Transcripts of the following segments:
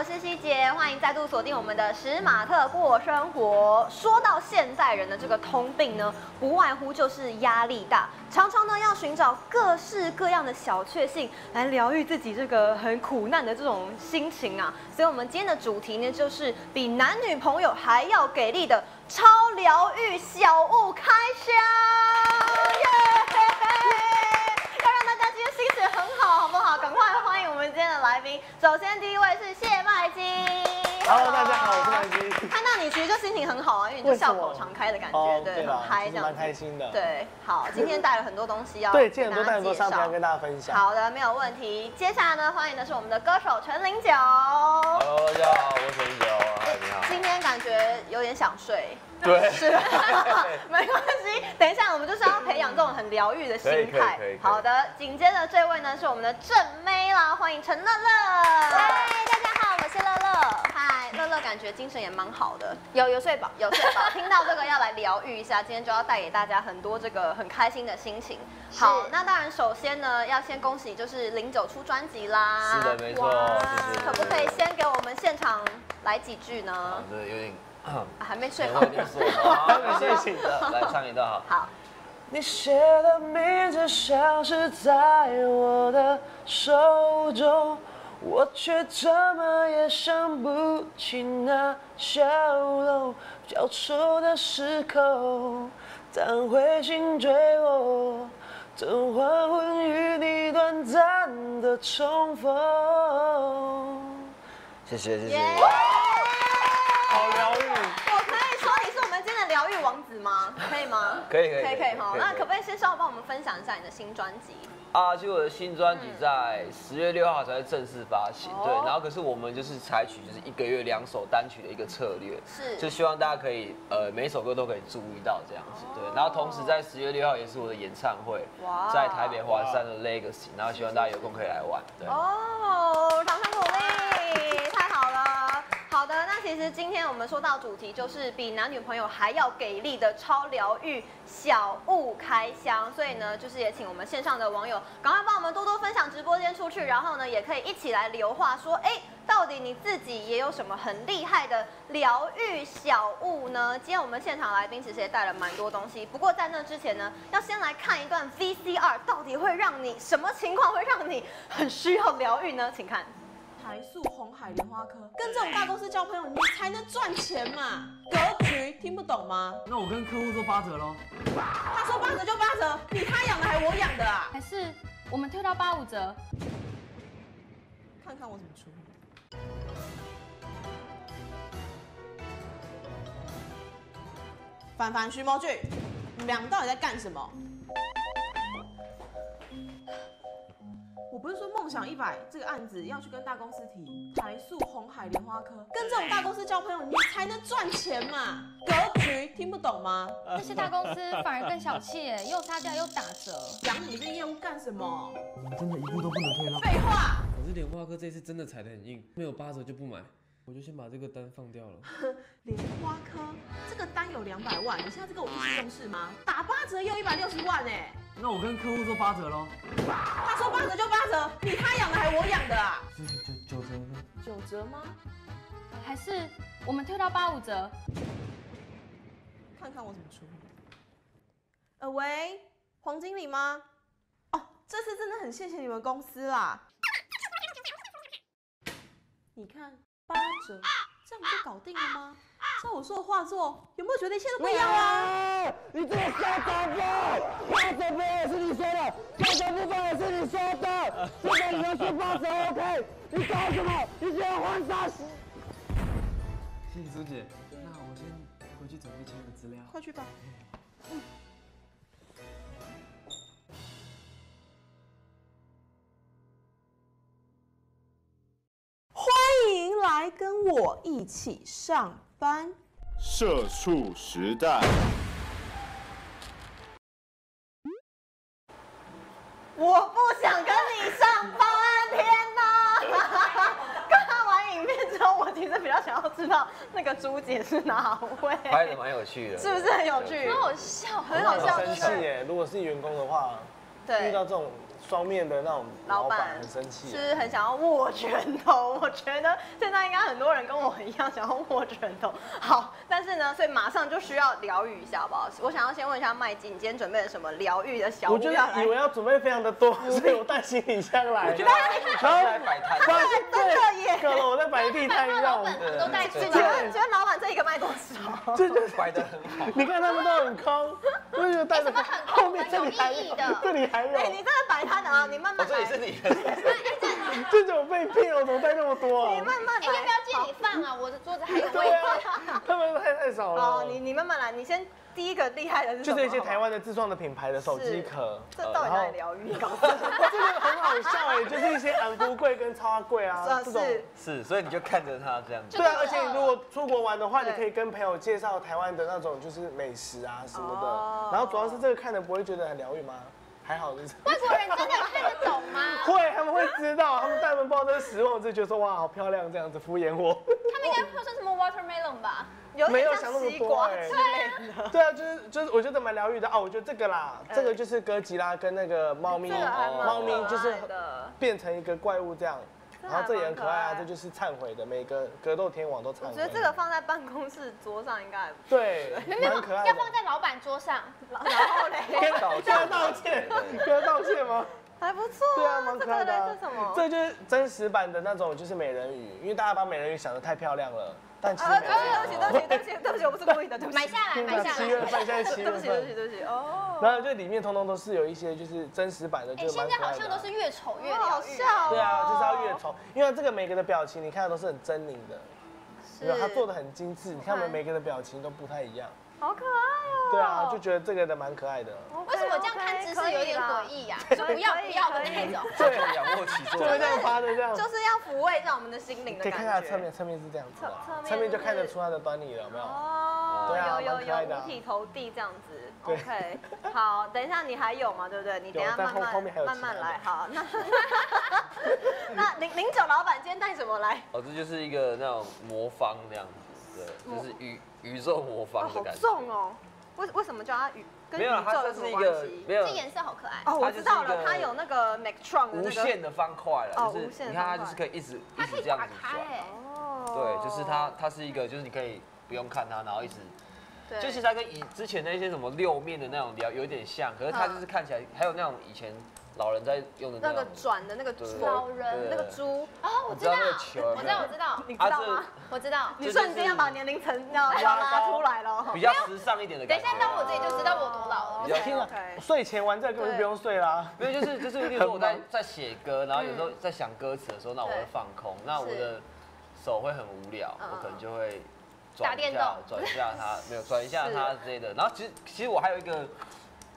我是希杰，欢迎再度锁定我们的史马特过生活。说到现代人的这个通病呢，不外乎就是压力大，常常呢要寻找各式各样的小确幸来疗愈自己这个很苦难的这种心情啊。所以，我们今天的主题呢，就是比男女朋友还要给力的超疗愈小物开箱。要让大家今天心情很好，好不好？赶快欢迎我们今天的来宾。首先，第一位是谢麦金。Hello，大家好，我是麦金。看到你其实就心情很好啊，因为你就笑口常开的感觉，对，很啦嗨这样蛮开心的。对，好，今天带了很多东西要 对，今天很多带很多商品要跟大家分享。好的，没有问题。接下来呢，欢迎的是我们的歌手陈零九。Hello，大家好，我是零九，嗨，你好。今天感觉有点想睡，对，是吧？没关系，等一下我们就是要培养这种很疗愈的心态可以可以。好的，紧接着这位呢是我们的正妹啦，欢迎陈乐乐。嗨，大家好，我是乐乐。嗨，乐乐感觉精神也蛮好的，有有睡饱，有睡饱。听到这个要来疗愈一下，今天就要带给大家很多这个很开心的心情。好，那当然首先呢，要先恭喜就是零九出专辑啦。是的，没错。可不可以先给我们现场来几句呢好？的，有点，啊还没睡还没睡醒的，来唱一段好。好，你写的名字消失在我的手中，我却怎么也想不起那笑容。交错的时空，当彗星坠落，等黄昏与你短暂的重逢。谢谢，谢谢。耶！好疗愈。我可以说你是我们今天的疗愈王子吗？可以吗？可以可以可以可以哈。那可不可以先稍微帮我们分享一下你的新专辑？啊，其实我的新专辑在十月六号才会正式发行，哦对，然后可是我们就是采取就是一个月两首单曲的一个策略，是就希望大家可以呃每首歌都可以注意到这样子，对，然后同时在十月六号也是我的演唱会哇，在台北华山的 Legacy，然后希望大家有空可以来玩，对。哦，掌声鼓励，的，那其实今天我们说到主题就是比男女朋友还要给力的超疗愈小物开箱，所以呢，就是也请我们线上的网友赶快帮我们多多分享直播间出去，然后呢，也可以一起来留话说，哎，到底你自己也有什么很厉害的疗愈小物呢？今天我们现场来宾其实也带了蛮多东西，不过在那之前呢，要先来看一段 VCR，到底会让你什么情况会让你很需要疗愈呢？请看。台塑、红海、莲花科，跟这种大公司交朋友，你才能赚钱嘛。格局听不懂吗？那我跟客户说八折喽。他说八折就八折，比他养的还我养的啊？还是我们退到八五折？看看我怎么出。凡凡、徐谋俊，你们俩到底在干什么？不是说梦想一百这个案子要去跟大公司提，台塑、红海、莲花科，跟这种大公司交朋友，你才能赚钱嘛。格局听不懂吗？那些大公司反而更小气耶，又杀价又打折。养你这业务干什么？我们真的一步都不能退让。废话。可是莲花科这次真的踩得很硬，没有八折就不买，我就先把这个单放掉了。莲花科这个单有两百万，你现在在跟我意气用事吗？打八折又一百六十万哎、那我跟客户说八折喽。他说八折就八折，你他养的还我养的啊？是九九折呢？九折吗？还是我们推到八五折？看看我怎么出。呃，喂，黄经理吗？哦，这次真的很谢谢你们公司啦。你看八折，这样不就搞定了吗？照我说的话做，有没有觉得一切都不一样啊？你这个小杂货，八折不也是你说的，八折不分也是你说的，现在你要说八折 OK，你搞什么？你竟然换啥？谢谢朱姐，那我先回去准备签个资料。快去吧。欢来跟我一起上班。社畜时代，我不想跟你上班，天哪！刚 看完影片之后，我其实比较想要知道那个朱姐是哪位，拍的蛮有趣的，是不是很有趣？很好笑，很好笑，生？气耶！如果是员工的话，对遇到这种双面的那种老板，很生气。是很想要握拳头。我觉得现在应该很多人跟我一样想要握拳头。好，但是呢，所以马上就需要疗愈一下，好不好？我想要先问一下麦基，你今天准备了什么疗愈的小物我就要来以为要准备非常的多，所以我带行李箱来。我觉得他是在摆摊，耶搞得我在摆地摊一样。都带出请来。问，请问老板这一个卖多少？这就摆的很好。你看他们都很空，我就觉得带着什么很空后面这里还有这里还有哎，，你真的摆摊的啊，你慢哦，慢来这里是，你的，这种被骗，我怎么带那么多你啊？你，慢慢来。要不要借你放啊？我的桌子还有位对置。啊，他们太太少了。哦。你你慢慢来，你先第一个厉害的是就是一些台湾的自创的品牌的手机是壳，这到底然后哪里疗愈？这个很好笑哎，就是一些昂菇柜跟超阿柜啊，这这种。是是，所以你就看着他这样子。对啊，而且你如果出国玩的话，你可以跟朋友介绍台湾的那种就是美食啊什么哦的。然后主要是这个看的不会觉得很疗愈吗？还好就是。外国人真的看得懂吗？会，他们会知道，他们带门不知道这是食物，我就觉得说哇好漂亮这样子敷衍我。他们应该会说什么 watermelon 吧？有没有想那么多西瓜哎之类的。对啊，就是就是我觉得蛮疗愈的哦。我觉得这个啦，这个就是哥吉拉跟那个猫咪，猫咪就是变成一个怪物这样。这然后这也很可爱啊，这就是忏悔的，每个格斗天王都忏悔。我觉得这个放在办公室桌上应该还不对，没没有蛮可爱的。要放在老板桌上。然后嘞，跟道歉，跟他道歉吗？还不错对啊，蛮可爱的啊。这什么？这就是真实版的那种，就是美人鱼，因为大家把美人鱼想的太漂亮了，但其实啊，美对不起，对不起，对不起，对不起，我不是故意的，对不起。买下来，买下来。七月份，现在七月份对不起，对不起，对不起。哦，然后就里面通通都是有一些就是真实版的，哎，就是现在蛮可爱的啊。好像都是越丑越好。笑哦。对啊，就是要越丑，因为这个每个的表情你看的都是很狰狞的，是对吧？他做的很精致，你看我们看每个的表情都不太一样。好可爱哦。对啊，就觉得这个的蛮可爱的。为什么这样看姿势有点诡异呀？就不要不要的那种。对，仰卧起坐就。会这样趴的这样。就是要抚慰一下我们的心灵的可以感觉。看一下侧面，侧面是这样子的侧侧面，面就看得出它的端倪了，有没有？哦，对啊有有有五体投地这样子。对 OK，好，等一下你还有吗？对不对？你等一下慢慢慢慢来。好，那 那零零九老板今天带什么来？哦，这就是一个那种魔方那样子，对，就是宇宇宙魔方的感觉。重哦。为为什么叫它宇跟宇没有啦，它宙有什么这是一个关系？没有这颜色好可爱。哦，我知道了，它有那个 Mactron 的那个。无限的方块了，哦就是无限你看它就是可以一直一它可以直这样子打开转。哎。哦对，就是它，它是一个，就是你可以不用看它，然后一直，对，就其实它跟以之前那些什么六面的那种比较有点像，可是它就是看起来还有那种以前老人在用的那个，转的那个老人那个猪，啊，我知道，我知道，我知道，你知道啊吗？我知道。你瞬间要把年龄层要要拉出来了。比较时尚一点的。等一下当我这里就知道我多老了。听了睡前玩这个根本就不用睡啦。没有，就是就是，例如说我在在写歌，然后有时候在想歌词的时候，那我会放空，那我的手会很无聊，嗯我可能就会转一打电下动转一下它，没有转一下它之类的。然后其实其实我还有一个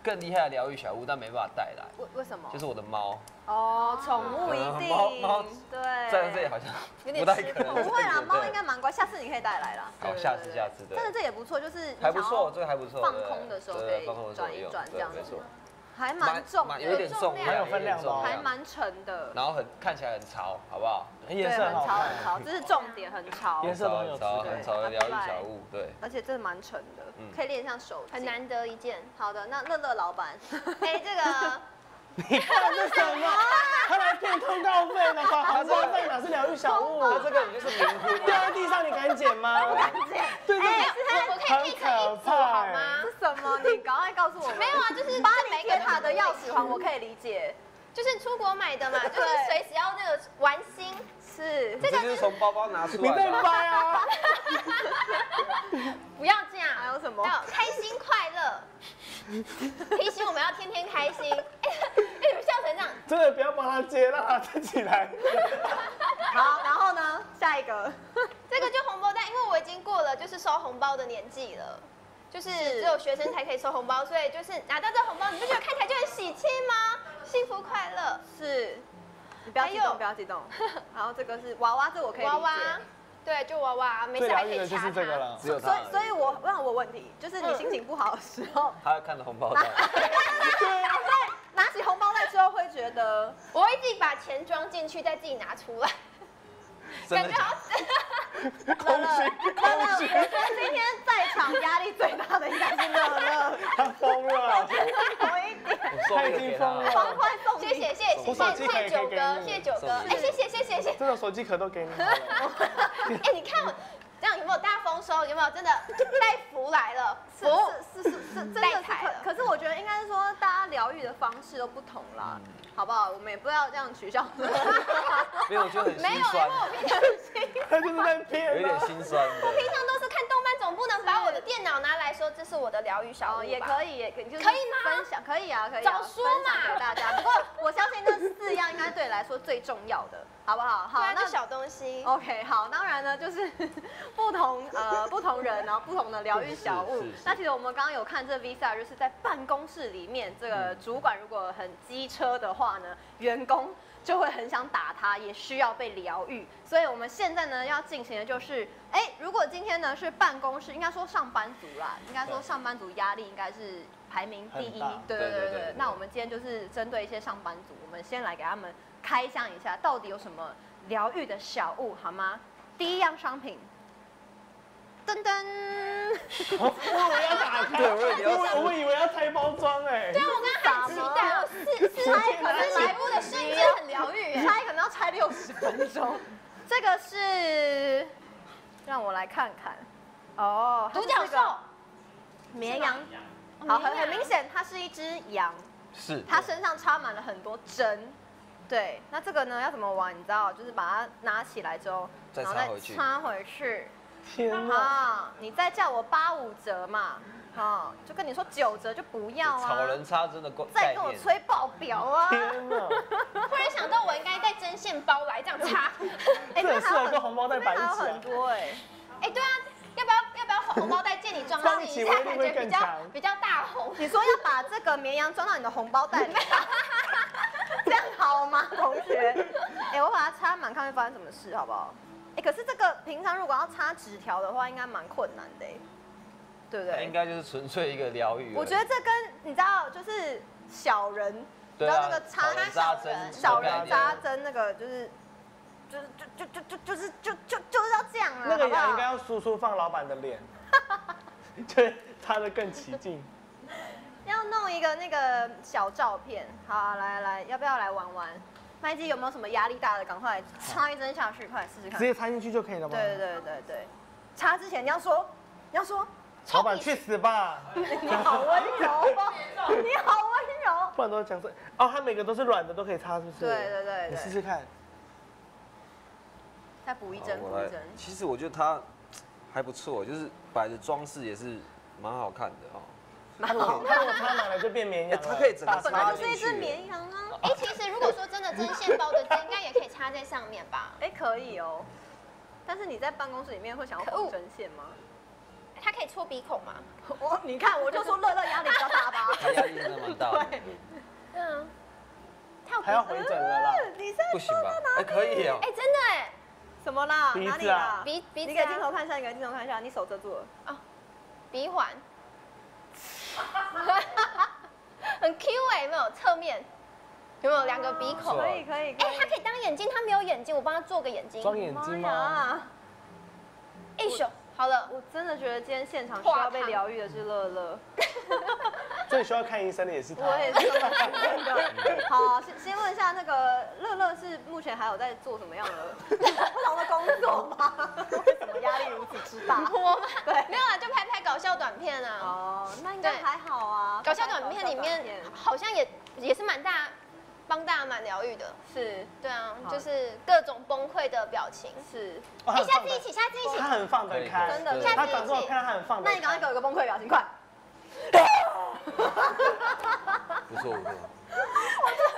更厉害的疗愈小物，但没办法带来，为为什么？就是我的猫，哦，宠物一定猫猫对，在这里好像有点不太失可能。不会啦，猫应该蛮乖，下次你可以带来啦。好，下次下。次对但。是这也不错，就是还不错，这个还不错。放空的时候可以转一转这样子没错，还蛮重的，有点重量，还有分量还蛮沉的，然后很看起来很潮，好不好？对，颜色很潮很潮，这是重点，很潮，颜色都很有很潮，很潮的疗愈小物，对。而且这蛮沉的嗯，可以练上手很。难得一件。好的，那乐乐老板，哎，这个你看这什么？他来骗通告费的吧？红包费哪是疗愈小物？他这个你就是冥婚掉在地上你敢捡吗？对对哎，我我可以配成一组好吗？是什么？你赶快告诉我们。没有啊，就是巴黎每铁塔的钥匙环，我可以理解，就是出国买的嘛，就是随时要那个玩心。是这就是从包包拿出来的啊。掰啊！不要这样，还有什么要开心快乐，提醒我们要天天开心。哎，哎你们笑成这样，真的不要帮他接，让他自己来。好，然后呢？下一个，这个就红包袋，因为我已经过了就是收红包的年纪了。就是只有学生才可以收红包，所以就是拿到这红包，你不觉得看起来就很喜庆吗？幸福快乐，是，你不要激动，不要激动。然后这个是娃娃，这我可以理解。娃娃，对，就娃娃，没最事还可以疗愈的就是。这个了。只有他所以，所以我问我问题，就是你心情不好的时候，他看着红包 袋，拿起红包袋之后会觉得，我会自己把钱装进去，再自己拿出来，真的假感觉好的？空虚，空虚，今天在场压力最大的应该是乐乐，他疯了。有一点我一个给他他已经疯了狂欢送礼谢谢谢谢谢谢谢九哥，谢谢九哥，哎，谢谢谢谢谢谢。这种手机壳都给你。哎，你看我这样有没有大丰收？有没有真的带福来了？福是是是是，真的是可可是我觉得应该是说，大家疗愈的方式都不同啦，好不好？我们也不要这样取笑。没有，我觉得很没有，因心酸为，我平常他就是在骗有一点啊。心酸我。平常都是看动漫，总不能把我的电脑拿来说这是我的疗愈小物哦，吧也可以，也可以，就是可以吗分享可以啊，可以、啊，早说分享嘛给大家。不过我相信这四样应该对你来说最重要的，好不好？好，那小东西。OK，好，当然呢，就是 不同呃不同人，然后不同的疗愈小物。那其实我们刚刚有看这 Visa，就是在办公室里面，这个主管如果很机车的话呢，员工就会很想打他，也需要被疗愈。所以我们现在呢要进行的就是，哎，如果今天呢是办公室，应该说上班族啦，应该说上班族压力应该是排名第一对对对。那我们今天就是针对一些上班族，我们先来给他们开箱一下，到底有什么疗愈的小物，好吗？第一样商品，噔噔，我以为要打开，我以为我我以为要拆包装哎。对啊，我刚刚很期待，我四四拆可能起步的瞬间很疗愈哎。拆可能要拆六十分钟。这个是，让我来看看，哦，它独角兽，绵羊，哦好，很很明显，它是一只羊，是，它身上插满了很多针。对，那这个呢要怎么玩？你知道，就是把它拿起来之后，再然回去插回去。天哪！啊，你再叫我八五折嘛，啊，就跟你说九折就不要啊。草人插针的概再概念。跟我吹爆表啊！天哪！突然想到我应该带针线包来这样插。哎这很适合跟红包袋摆一起啊这边还有很多哎。哎，对啊，要不要要不要红包袋借你装饰一下，感觉比较比较大红。你说要把这个绵羊装到你的红包袋里，这样好吗，同学？哎、我把它插满，看会发生什么事，好不好？哎、可是这个平常如果要插纸条的话，应该蛮困难的、哎，对不对？应该就是纯粹一个疗愈。我觉得这跟你知道，就是小人，你知对啊道那个插小人扎针小人扎针那个，就是就是就就就就就是就就就是要这样啊，那个好不好羊应该要输出放老板的脸，就是插的更起劲。要弄一个那个小照片，好，来来来，要不要来玩玩？麦基有没有什么压力大的？赶快插一针下去，快来试试看。直接插进去就可以了吗？对对对对对，插之前你要说，你要说，老板去死吧！你好温柔哦，你好温柔。不然都讲这哦，它每个都是软的，都可以插，是不是？对对对对你试试看。再补一针，补一针。其实我觉得它还不错，就是摆的装饰也是蛮好看的哦。它如果它如果插满了就变绵羊它可以整个大本插来就是一只绵羊啊。哎，其实如果说真的针线包的针，应该也可以插在上面吧？哎，可以哦。但是你在办公室里面会想要缝针线吗？它可以戳鼻孔吗？我你看，我就说乐乐压力比较大吧。它压力真的蛮大。对嗯，它有还要回诊了啦。你在不行吧？哎，可以哦哎，。真的哎，什么啦？哪里啦？鼻鼻你给镜头看一下，你给镜头看一下，你手遮住了。鼻环，很 Q 哎，有没有侧面？有没有两个鼻孔？可以可以。可哎，它可以当眼睛，它没有眼睛，我帮它做个眼睛。装眼睛妈吗？呀！哎咻，好了，我真的觉得今天现场需要被疗愈的是乐乐，最需要看医生的也是他。我也是这么觉得。好，先先问一下，那个乐乐是目前还有在做什么样的不同的工作吗？为什么压力如此之大？我吗？对没有啊，就拍拍搞笑短片啊。哦，那应该对还好啊。搞笑短片里面好像也也是蛮大，帮大家蛮疗愈的。是对啊，就是各种崩溃的表情。是，哦哎，下次一起，下次一起他。很放得开，真的他长这么漂亮，他很放得开。那你赶快给我一个崩溃表情，快！不错不错。我真的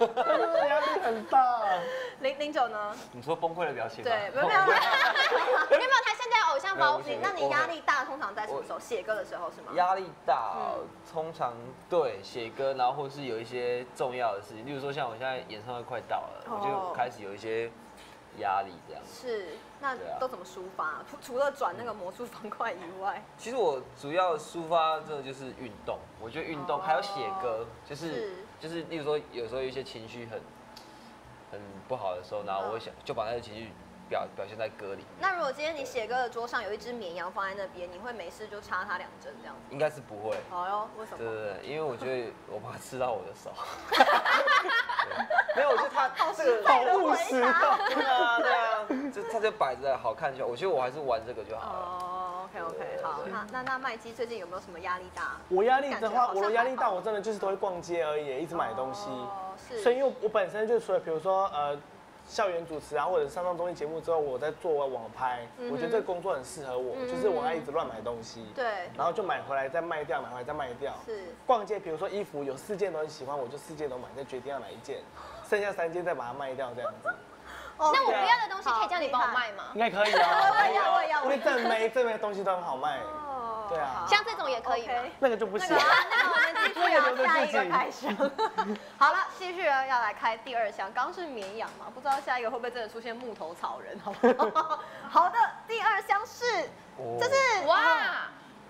压力很大。零零九呢？你说崩溃的表情吗？对，没有没有。没有没有，他现在偶像包袱。那你压力大，通常在什么时候？写歌的时候是吗？压力大通常对写歌，然后或是有一些重要的事情，例如说像我现在演唱会快到了，哦我就开始有一些压力这样。是，那都怎么抒发？除除了转那个魔术方块以外，其实我主要抒发真的就是运动，我觉得运动、哦还有写歌，就是是就是例如说有时候有一些情绪很很不好的时候，然后我会想就把那个情绪表表现在歌里。那如果今天你写歌的桌上有一只绵羊放在那边，你会没事就插它两针这样子？应该是不会。好哟，为什么？对对对，因为我觉得我怕吃到我的手。对没有，我觉得它这个好务实哦。对啊对啊，就它就摆着好看就好。我觉得我还是玩这个就好了。哦，OK OK，好，那那那麦基最近有没有什么压力大？我压力的话，我的压力大，我真的就是都会逛街而已，一直买东西。哦，是。所以因为我本身就除了比如说呃校园主持啊，或者上上综艺节目之后，我在做网拍，嗯我觉得这个工作很适合我，嗯就是我爱一直乱买东西，对，然后就买回来再卖掉，买回来再卖掉。是。逛街，比如说衣服有四件都很喜欢，我就四件都买，再决定要哪一件，剩下三件再把它卖掉，这样子哦那我不要的东西可以叫你帮我卖吗？应该可以啊。我也要我也要因为正妹正妹的东西都很好卖，哦对啊像这种也可以那个就不行那个。啊，那我们继续啊，那个留着下一个开箱。好了，继续啊，要来开第二箱。刚刚是绵羊嘛，不知道下一个会不会真的出现木头草人？好不好？好的，第二箱是，哦这是哇，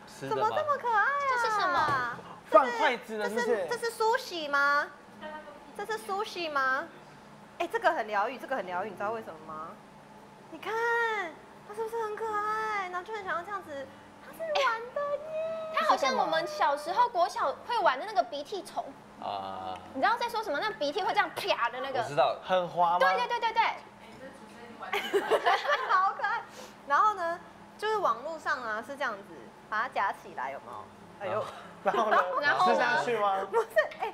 怎么这？么可爱啊？这是什么？放筷子的，这是这？是苏喜吗？这是苏喜吗？哎，这个很疗愈，这个很疗愈，你知道为什么吗？你看，它是不是很可爱？然后就很想要这样子，它是玩的耶。它好像我们小时候国小会玩的那个鼻涕虫，啊，你知道在说什么？那鼻涕会这样啪的那个。我知道。很滑吗？对对对对对，好可爱。然后呢，就是网络上啊是这样子，把它夹起来，有没有？哎呦，然后呢？然后呢吃下去吗？不是，哎、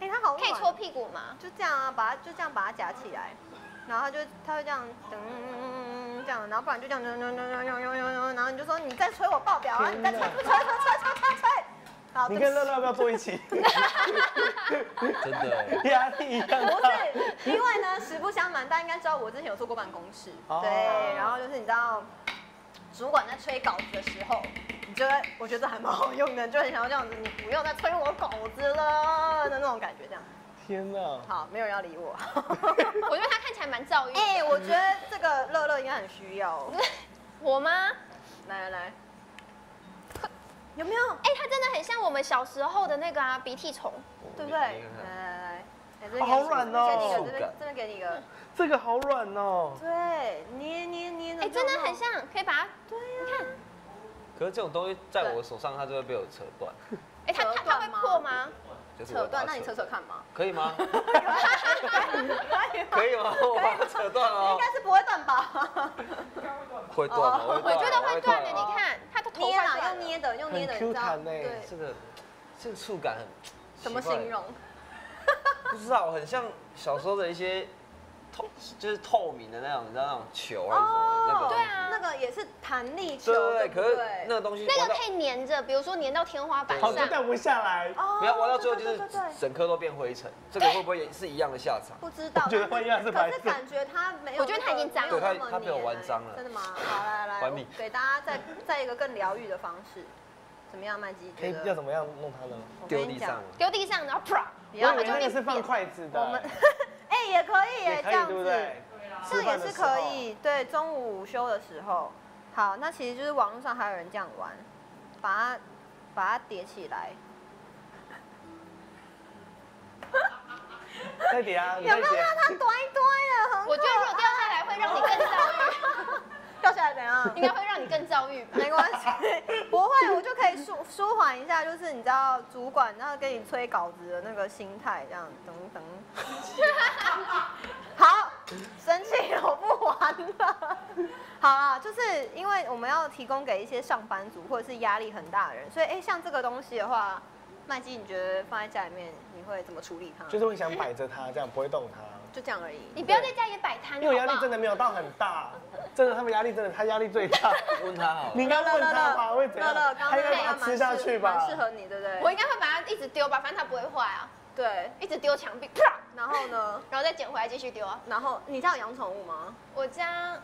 哎、他好软可以搓屁股吗？就这样啊，把它就这样把它夹起来，然后它就它会这样噔这样，然后不然就这样噔噔噔噔噔噔噔，然后你就说你在催我爆表啊，你再催催催催催催催。好，你跟乐乐要不要坐一起？真的。压力一样不大。是，因为呢，实不相瞒，大家应该知道我之前有做过办公室，哦对，然后就是你知道，主管在催稿子的时候，你觉得我觉得还蛮好用的，就很想要这样子，你不要再催我稿子了的那种感觉，这样。天哪！好，没有人要理我。我觉得他看起来蛮躁郁的。哎、我觉得这个乐乐应该很需要。我吗？来来来，有没有？哎，它真的很像我们小时候的那个啊鼻涕虫。对不对？来来来，哎这边给你软哦这边给你一个，这边这边给你一个。这个好软哦。对，捏捏捏。哎，真的很。像，可以把它。对你看，可是这种东西在我手上，它就会被我扯断。哎，它它它会破吗？扯断，那你扯扯看嘛。可以吗？可以吗 可以吗？我把它扯断了应。该是不会断吧？会断我觉得会断的，哦你看它的头捏了。用捏的，用捏的，很你 Q 知道？弹呢对，这个这个触感很怎么形容？不知道，很像小时候的一些透，就是透明的那种，你知道那种球还是什么那个？对啊那个也是弹力球，对对对。可是那个东西那个可以粘着，比如说粘到天花板好，就上。掉不下来。哦不要玩到最后就是整颗都变灰尘，这个会不会也是一样的下场？不知道，我觉得会一样是白色可是感觉它没有，我觉得它已经脏了对它它被我玩脏了真的吗？好，来来来，给大家再再一个更疗愈的方式，怎么样，麦基？可以要怎么样弄它呢？丢地上了。丢地上，然后啪，然后我以为那个是放筷子的。我们哎也可以耶，这样子，对？这也是可。以，对，中午午休的时候。好，那其实就是网络上还有人这样玩，把它把它叠起来，再叠啊，有没有再叠。让它端一端的？很我觉得如果掉下来会让你更躁郁，掉下来怎样？应该会让你更躁郁吧？没关系，我舒舒缓一下，就是你知道主管然后跟你催稿子的那个心态，这样等等。好，生气，我不玩了。好啦，就是因为我们要提供给一些上班族或者是压力很大的人，所以哎、像这个东西的话，麦基，你觉得放在家里面你会怎么处理它？就是会想摆着它，这样不会动它。就这样而已。你不要在家里摆摊，因为我压力真的没有到很大，真的他们压力真的，他压力最大。问他好了。你应该问他吧，会怎样？乐乐，刚刚他应该把它吃下去吧蛮？适合你，对不对？我应该会把它一直丢吧，反正它不会坏啊，对，一直丢墙壁，啪，然后呢？然后再捡回来继续丢啊。然后你家有养宠物吗？我家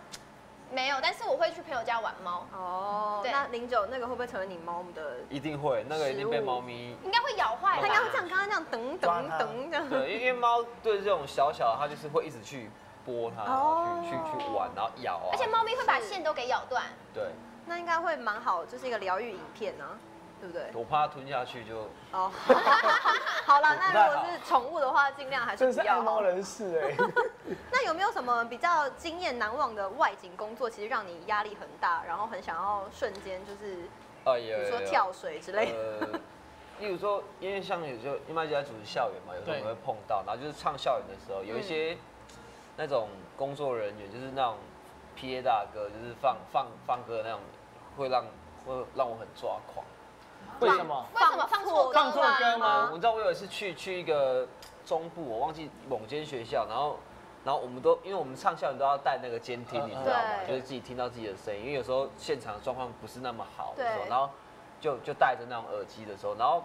没有，但是我会去朋友家玩猫，哦，那零九那个会不会成为你猫的？一定会，那个一定被猫咪。应该会咬坏它应该会这样，刚刚这样等等抓它等这样。对，因为猫对这种小小的，它就是会一直去拨它，然后去去去玩，然后咬啊。而且猫咪会把线都给咬断。对，那应该会蛮好，就是一个疗愈影片呢、对对不对？我怕它吞下去就哦，好了，那如果是宠物的话，尽量还是真是不要猫人士哎。那有没有什么比较经验难忘的外景工作，其实让你压力很大，然后很想要瞬间就是，啊比如说跳水之类的？呃，例如说，因为像有时候因为在主持校园嘛，有时候我们会碰到，然后就是唱校园的时候，有一些那种工作人员，就是那种 PA 大哥，就是放放放歌那种，会让会让我很抓狂。为什么？为什么放错歌放错歌呃，吗我知道我有一次去去一个中部，我忘记某间学校，然后然后我们都因为我们唱校园都要带那个监听，嗯你知道吗？就是自己听到自己的声音，因为有时候现场状况不是那么好的时候，对然后就就戴着那种耳机的时候，然后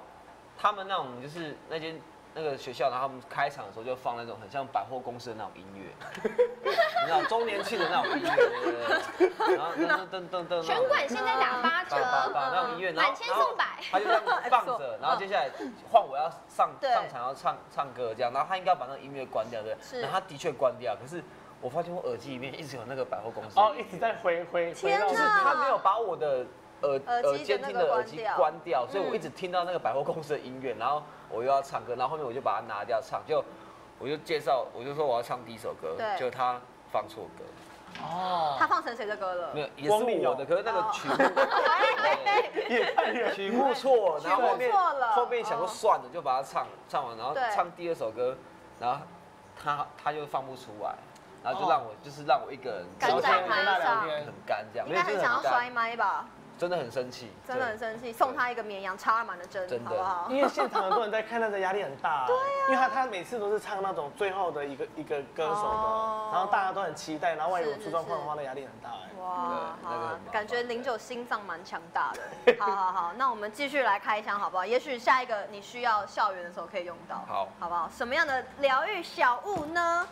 他们那种就是那间。那个学校，然后他们开场的时候就放那种很像百货公司的那种音乐，你知道周年庆的那种音乐，然后噔噔噔噔噔，全馆现在打八折，打那种音乐，满千送百。他就这样放着，然后接下来换我要上对上场要唱唱歌这样，然后他应该把那个音乐关掉对？然后他的确关掉，可是我发现我耳机里面一直有那个百货公司，哦，一直在回回回天是他没有把我的耳耳监听的耳机那个关关掉，所以我嗯一直听到那个百货公司的音乐，然后我又要唱歌，然后后面我就把它拿掉唱，就我就介绍，我就说我要唱第一首歌对，就他放错歌，哦，他放成谁的歌了？没有也是我的，可是那个曲目。也太远曲目错了，然后后面后面想说哦算了，就把它唱唱完，然后唱第二首歌，然后他他就放不出来，然后就让我就是让我一个人干聊在台天跟他聊上天很，干这样，应该很想要摔麦吧？真的很生气，真的很生气，送他一个绵羊插满了针，真的好不好？因为现场很多人在看，那个压力很大。对啊，因为他他每次都是唱那种最后的一个一个歌手哦的，然后大家都很期待，然后万一有出状况的话，那压力很大哎。哇，好感觉零九心脏蛮强大的。好好好，那我们继续来开箱好不好？也许下一个你需要校园的时候可以用到，好好不好？什么样的疗愈小物呢？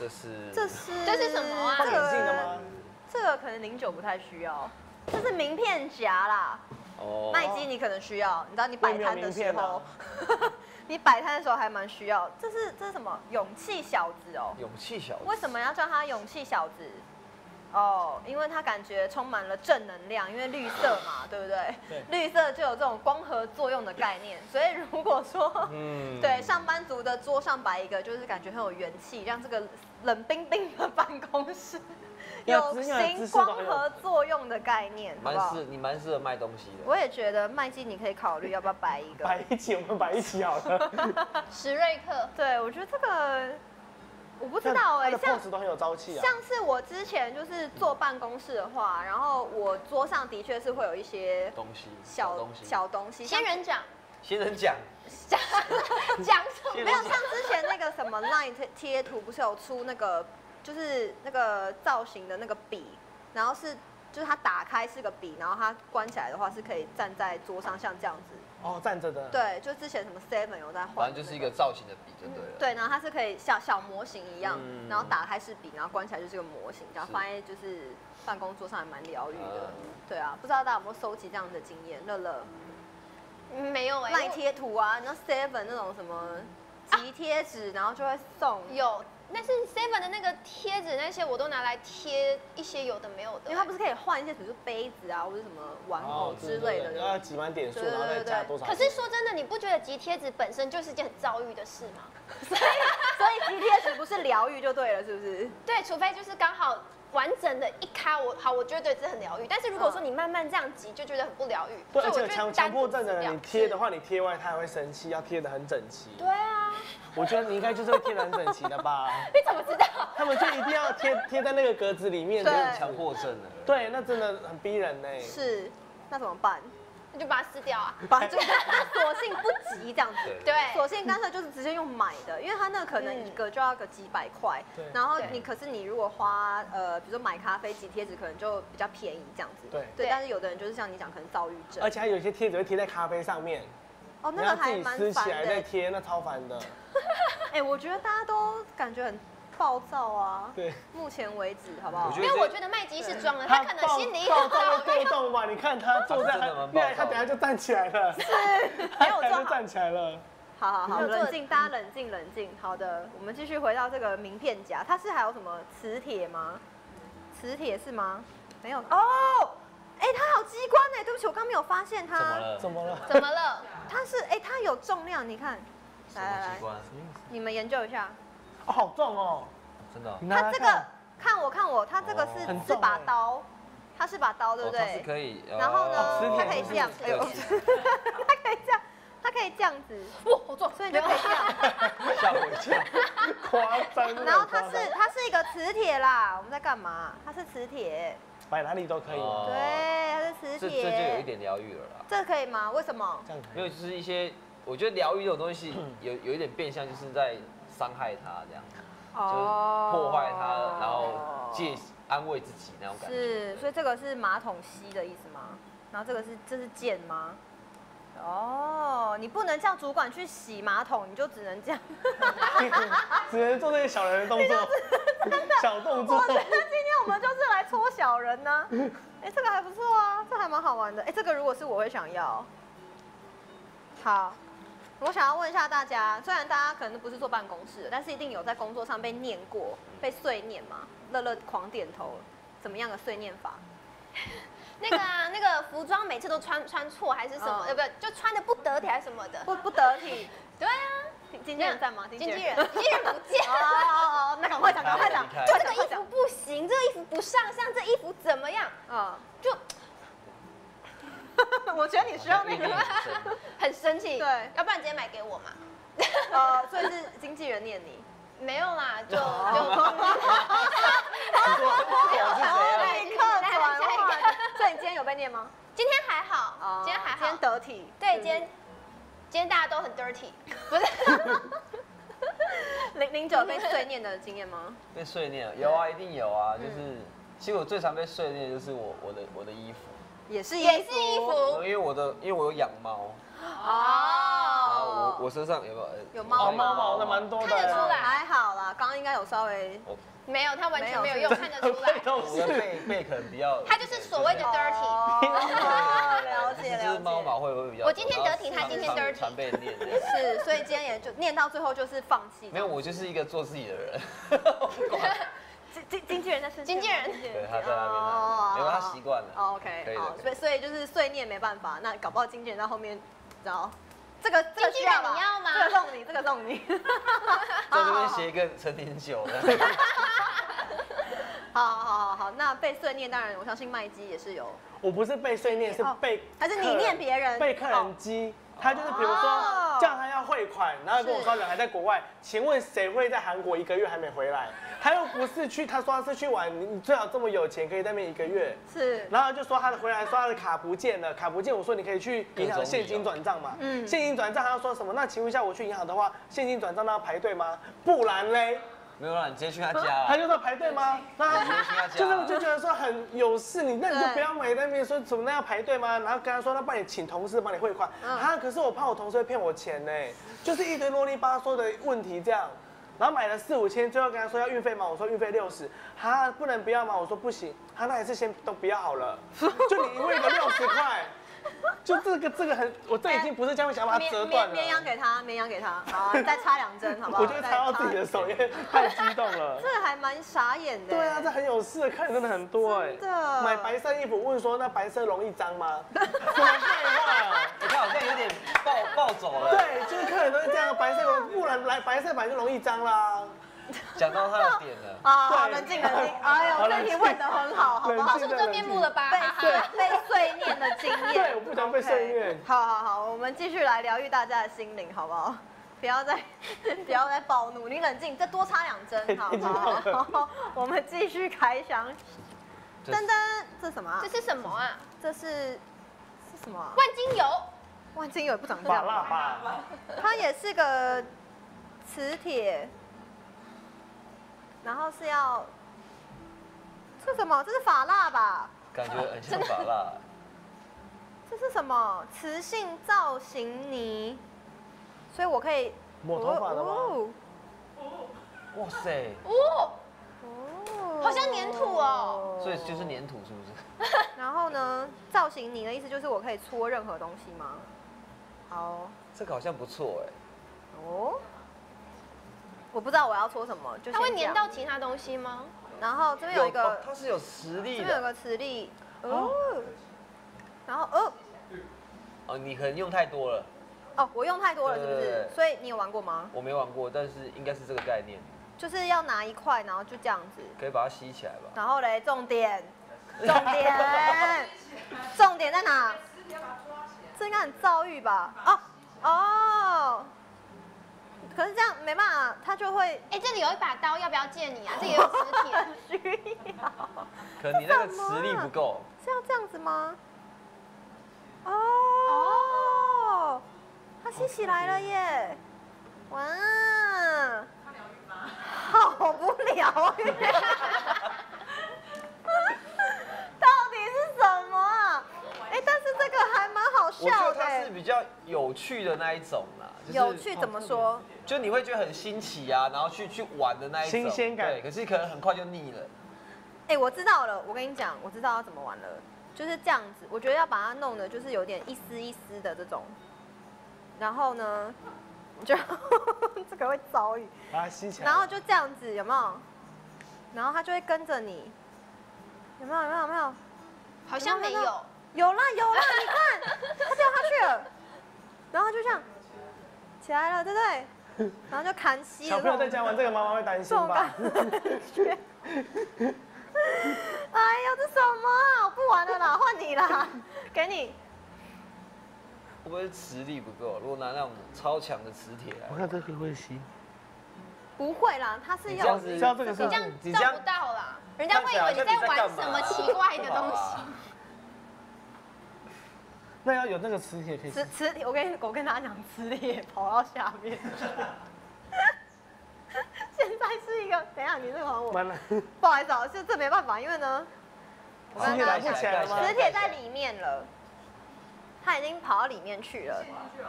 这是这是这是什么啊这放眼镜的个吗？这个可能零九不太需要，这是名片夹啦。哦麦基你可能需要，你知道你摆摊的时候名，你摆摊的时候还蛮需要。这是这是什么？勇气小子哦。勇气小子为什么要叫他勇气小子？哦，因为他感觉充满了正能量，因为绿色嘛，对不对？对绿色就有这种光合作用的概念，所以如果说，嗯对上班族的桌上摆一个，就是感觉很有元气，让这个冷冰冰的办公室 有要姿要行姿势都光合作用的概念，蛮适？你蛮适合卖东西的，我也觉得麦基你可以考虑要不要摆一个。摆一起，我们摆一起好了。史瑞克，对，我觉得这个我不知道哎、他的像都很有朝气啊。像是我之前就是坐办公室的话，然后我桌上的确是会有一些东西小东西，小东西，仙人掌，仙人掌，讲什么？没有像之前那个什么 Line 贴贴图，不是有出那个就是那个造型的那个笔，然后是就是它打开是个笔，然后它关起来的话是可以站在桌上像这样子。哦，站着的。对，就之前什么 Seven 有在换、反正就是一个。造型的笔就对了。对，然后它是可以像小模型一样，嗯然后打开是笔，然后关起来就是个模型，这样是放在就是办公桌上还蛮疗愈的。嗯对啊，不知道大家有没有收集这样的经验？乐乐，没有哎、赖贴图啊，你知道 Seven 那种什么集贴纸，然后就会送，有，但是 Seven 的那个贴纸那些我都拿来贴一些有的没有的。因为它不是可以换一些，比如说杯子啊，或者什么玩偶哦之类的。要挤满点数，然后再加多少？可是说真的，你不觉得集贴纸本身就是件很遭遇的事吗？所以所以集贴纸不是疗愈就对了，是不是？对，除非就是刚好完整的一咖，我好，我觉得对这很疗愈。但是如果说你慢慢这样集，就觉得很不疗愈。对，所以我强强迫症的人，你贴的话，你贴外他还会生气，要贴的很整齐。对啊，我觉得你应该就是会贴的很整齐的吧？你怎么知道？他们就一定要贴贴在那个格子里面。对这样强迫症的。对，那真的很逼人呢。是，那怎么办？那就把它撕掉啊。把就 索性不急这样子。对对，索性干脆就是直接用买的，因为它那个可能一个就要个几百块，对然后你可是你如果花呃，比如说买咖啡挤贴纸，可能就比较便宜这样子。对对，对但是有的人就是像你讲，可能躁郁症而。且还有一些贴纸会贴在咖啡上面，哦，那个还蛮烦起来再的。贴，那超烦的。哎，我觉得大家都感觉很暴躁啊。对，目前为止，好不好？因为我觉得麦基是装的，他可能心里很暴躁躁会过动吧？你看他坐在他等下就站起来了，是 没有他就。站起来了。好好好，冷静，大家冷静冷静。好的，我们继续回到这个名片夹，它是还有什么磁铁吗？磁铁是吗？没有哦，它好机关哎，对不起，我刚没有发现它。怎么了？怎么了？怎么了？它是哎，它有重量，你看，什么机关？你们研究一下。哦，好重哦！真的它这个看看我看我，它这个哦是很是把刀，它是把刀，对不哦它是对？可以。然后呢哦磁铁它可以这样，哎呦，它可以这样，它可以这样子，哇，好重，所以你就可以这样。吓我一跳。夸张。然后它是它是一个磁铁啦，我们在干嘛？它是磁铁，摆哪里都可以。哦对，它是磁这这就有一铁。点疗愈了啦。这可以吗？为什么？这样可以。没有，就是一些，我觉得疗愈这种东西有有一点变相，就是在伤害他这样，就是破坏他，然后借安慰自己那种感觉。是，所以这个是马桶吸的意思吗？然后这个是这是剑吗？哦，你不能叫主管去洗马桶，你就只能这样。只能做那些小人的动作，小动作我。觉得今天我们就是来搓小人呢、哎、这个还不错啊，这还蛮好玩的。哎、这个如果是我会想要。好，我想要问一下大家，虽然大家可能不是坐办公室的，但是一定有在工作上被念过、被碎念嘛？乐乐狂点头，怎么样的碎念法？那个啊，那个服装每次都穿穿错还是什么？嗯呃，不，就穿的不得体还是什么的。不不得体。对啊，经经纪人在吗？经纪人，经纪人不见哦哦哦，那赶快讲，赶快讲，就这个衣服。不行，这个衣服不上相，这衣服怎么样？嗯，就我觉得你需要那个，很生气。对要不然直接买给我嘛。呃，所以是经纪人念你。没有啦，就就立刻转下一换个。所以你今天有被念吗？今天还好，哦今天还好，今天得体。对，今天今天大家都很 dirty，不是？零零九被碎念的经验吗？被碎念有啊，一定有啊，就是。其实我最常被碎念的就是我我的我的衣服，也是也是衣服因为我的因为我有养猫，哦。我我身上有没有呃有猫哦，猫毛的蛮多的。看得出来还好啦，刚刚应该有稍微没有，他完全没有用，看得出来。我的背背可能比较，他就是所谓的 dirty。哦，了解就是了猫毛会不会比较。我今天得体他今天 dirty 常被念的。是，所以今天也就念到最后就是放弃。没有，我就是一个做自己的人。经经经纪人在身经纪人对，他在那边哦呢，没有他习惯了。哦 OK，可以的好，所以所以就是碎念没办法，那搞不好经纪人在后面，知道这个这个你要吗这个送你，这个送你。在这边写一个陈年酒的。好好好好好，那被碎念，当然我相信麦基也是有，我不是被碎念，是哦被还是你念别人被客人激。他就是比如哦说叫他要汇款，然后跟我是说人还在国外，请问谁会在韩国一个月还没回来？他又不是去，他说他是去玩，你你最好这么有钱，可以在那边一个月。是然后就说他的回来说他的卡不见了，卡不见，我说你可以去银行现金转账嘛。嗯现金转账，他要说什么？那请问一下，我去银行的话，现金转账那要排队吗？不然嘞，没有啦，你直接去他家了。他就说排队吗？那直接去他家。就是我就觉得说很有事，你那你就不要买那边说怎么那要排队吗？然后跟他说，那帮你请同事帮你汇款。嗯啊，可是我怕我同事会骗我钱呢，就是一堆啰里吧嗦的问题这样。然后买了四五千，最后跟他说要运费吗？我说运费六十，哈不能不要吗？我说不行，他那还是先都不要好了，就你为个六十块，就这个这个很，我这已经不是这样想把它折断了。绵羊给他，绵羊给他，好，再插两针，好不好？我就会插到自己的手，因为太激动了。这还蛮傻眼的。对啊，这很有事，看人真的很多哎。真的买白色衣服，问说那白色容易脏吗？什么废话？我看好像有点暴暴走了。对，就是客人都是这样，白色容不然来白色版就容易脏啦。讲到他的点了。啊，好冷静冷静，哎呦，这题问的很好，好不好？冷静出真面目了吧？被被被碎念的经验，对我不想被碎念好好好，我们继续来疗愈大家的心灵，好不好？不要再不要再暴怒，你冷静，再多插两针，好不好？好我们继续开箱。这噔噔，这什么啊这？是什么啊？这是是什么啊？万金油。万金油也不长这法样它也是个磁铁，然后是要这什么？这是法蜡吧？感觉很像法蜡。这是什么？磁性造型泥，所以我可以抹头发的吗？哦哇塞，哦，哦好像粘土哦。所以就是粘土是不是？然后呢，造型泥的意思就是我可以搓任何东西吗？好这个好像不错哎。哦，我不知道我要搓什么，就它会粘到其他东西吗？然后这边有一哦个，它是有磁力这边有的。个磁力哦，然后哦哦，你可能用太多了，哦，我用太多了是不是？所以你有玩过吗？我没玩过，但是应该是这个概念，就是要拿一块，然后就这样子，可以把它吸起来吧？然后嘞，重点，重点，重点在哪？这应该很躁郁吧？哦哦，可是这样没办法，他就会哎，这里有一把刀，要不要借你啊？这里有磁铁。需要。可是你那个磁力不够，是要这样子吗？哦，哦，他吸起来了耶！哇，好不疗愈。我觉得。它是比较有趣的那一种啦，就是有趣怎么说？就你会觉得很新奇啊，然后去去玩的那一种新鲜感对，可是可能很快就腻了。哎，我知道了，我跟你讲，我知道要怎么玩了，就是这样子。我觉得要把它弄的，就是有点一丝一丝的这种。然后呢，就 这个会遭遇。把它吸起来。然后就这样子，有没有？然后它就会跟着你，有没有？有没有？有没有？好像没有。有啦有啦，你看，它掉下去了，然后就这样起来了，对不对？然后就砍息小朋友在家玩这个，妈妈会担心吧？哎呀，这什么啊？我不玩了啦，换你啦，给你。会不会磁力不够？如果拿那种超强的磁铁来我，看这个会吸。不会啦，它是要你这样子知道这个是你这样你这样照不到啦，人家会以为你在玩什么奇怪的东西。那要有那个磁铁可以磁。磁铁，我跟我跟大家讲，磁铁跑到下面。现在是一个，等一下你这个还我。完了，不好意思啊，这这没办法，因为呢，我磁铁拿刚刚不起来了吗？磁铁在里面了，它已经跑到里面去了，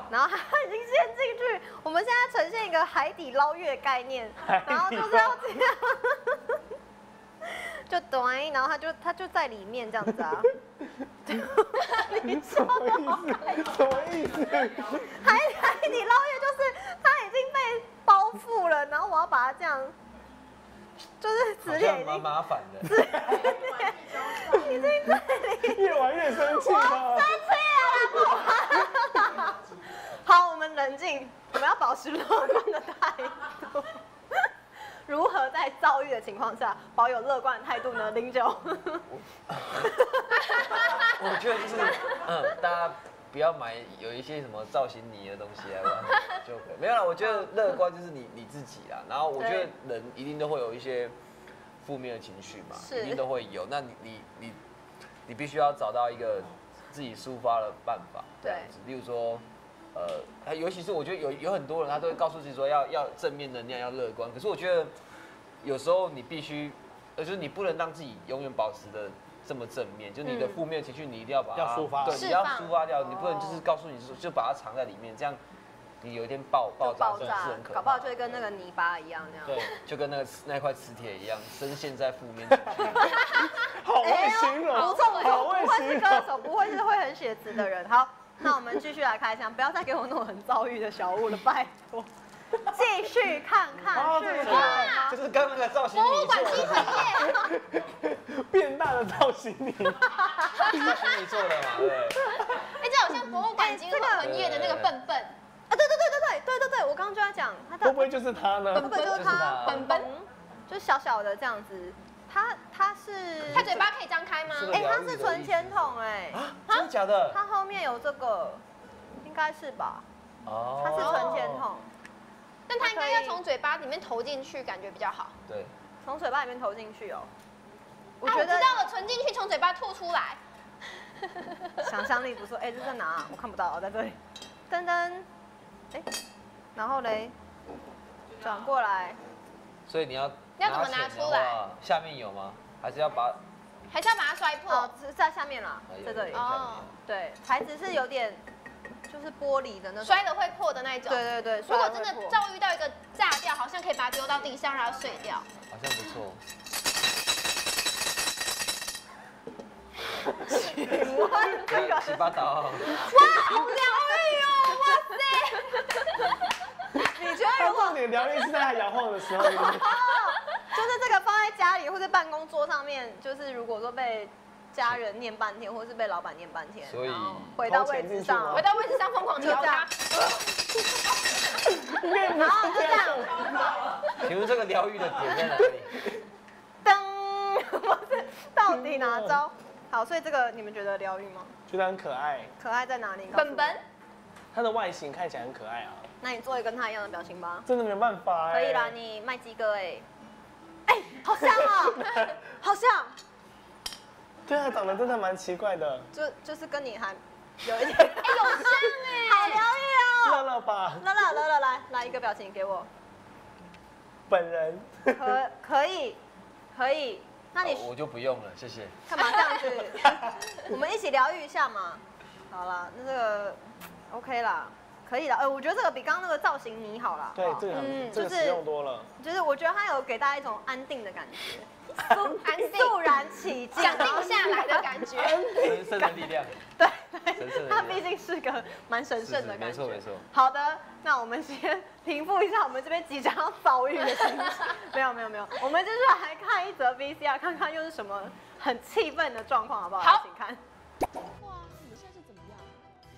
然后它已经陷进去。我们现在呈现一个海底捞月概念，然后就是要这样，就对，然后他就他就在里面这样子啊。你说什么意思？海海底捞月就是他已经被包覆了，然后我要把它这样，就是磁好像蛮铁已经麻烦的。已经在里越玩越生气了。好，我们冷静，我们要保持乐观的态度。如何在遭遇的情况下保有乐观的态度呢？零九，我觉得就是，嗯，大家不要买有一些什么造型泥的东西来玩就可以。没有了，我觉得乐观就是你你自己啦。然后我觉得人一定都会有一些负面的情绪嘛，一定都会有。那你你你你必须要找到一个自己抒发的办法，这样子。例如说。呃，尤其是我觉得有有很多人，他都会告诉自己说要要正面能量，要乐观。可是我觉得有时候你必须，呃，就是你不能让自己永远保持的这么正面，就你的嗯负面情绪你一定要把它要抒发对，你要抒发掉，你不能就是告诉你说就把它藏在里面，这样你有一天爆爆炸是爆炸很，可怕搞不好就会跟那个泥巴一样那样。对，就跟那个那块磁铁一样，深陷在负面情绪。好会形容，不错不错，好不会。是歌手，不会是会很写词的人。好，那我们继续来开箱，不要再给我弄很遭遇的小物了，拜托。继续看看是哦这个什么？就是刚刚那个造型你做的，变大的造型你，造型你做的嘛，对。哎，这好像博物馆金横页的那个笨笨，啊，对对对对对对对对，我刚刚就在讲，他的会不会就是他呢？本本就是就是他他，本本就是小小的这样子，他他是它嘴巴可以张开吗？哎，他是存钱筒哎，啊，真的假的？它后面有这个，应该是吧？哦它是存钱筒，但它应该要从嘴巴里面投进去，感觉比较好。对，从嘴巴里面投进去哦。我知道了，存进去从嘴巴吐出来。想象力不错，哎，这在哪啊？我看不到，哦在这里。噔噔，哎，然后嘞，转过来，所以你要要怎么拿出来？下面有吗？还是要把还是要把它摔破哦，是在下面啦哎，在这里。哦，对，材质是有点就是玻璃的那种。摔的会破的那一种。对对对，如果真的遭遇到一个炸掉，好像可以把它丢到地上，让它碎掉。好像不错。请问这个洗把刀，好疗愈哦！哇塞，你觉得如果你的疗愈是在他摇晃的时候，就是这个放在家里或者办公桌上面，就是如果说被家人念半天，或是被老板念半天，所以然后回到位置上，回到位置上疯狂调就这样他。然后就这样，请问这个疗愈的点在哪里？噔，不是到底哪招？好，所以这个你们觉得疗愈吗？觉得很可爱，可爱在哪里？本本，它的外形看起来很可爱啊，那你做一个跟他一样的表情吧。真的没办法哎。可以啦，你麦基哥哎，哎，好像哦，好像，对啊，长得真的蛮奇怪的，就就是跟你还有一点，哎，有像哎，好疗愈乐哦。乐吧，乐乐乐乐来来一个表情给我，本人。可可以可以，那你哦我就不用了，谢谢。干嘛这样子？我们一起疗愈一下嘛。好了，那这个 OK 啦，可以的。呃，我觉得这个比刚刚那个造型你好啦。好不好，对这个很嗯这个实用多了。就是我觉得它有给大家一种安定的感觉，肃安定肃然起敬，想定下来的感觉。神圣的力量，对神圣的力量。毕竟是个蛮神圣的是是感觉。没错没错。好的，那我们先平复一下我们这边即将要遭遇的心情。没有没有没有，我们就是来看一则 VCR，看看又是什么很气愤的状况，好不好？好请看。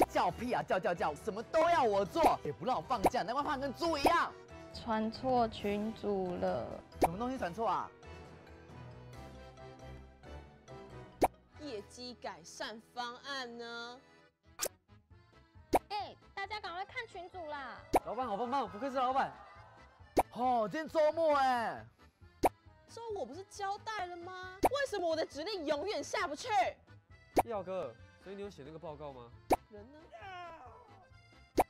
叫屁啊叫叫叫，什么都要我做，也不让我放假，难怪胖跟猪一样。传错群主了。什么东西传错啊？业绩改善方案呢？哎、大家赶快看群主啦！老板好棒棒，不愧是老板。哦，今天周末哎，周我不是交代了吗？为什么我的指令永远下不去？耀哥，所以你有写那个报告吗？人呢？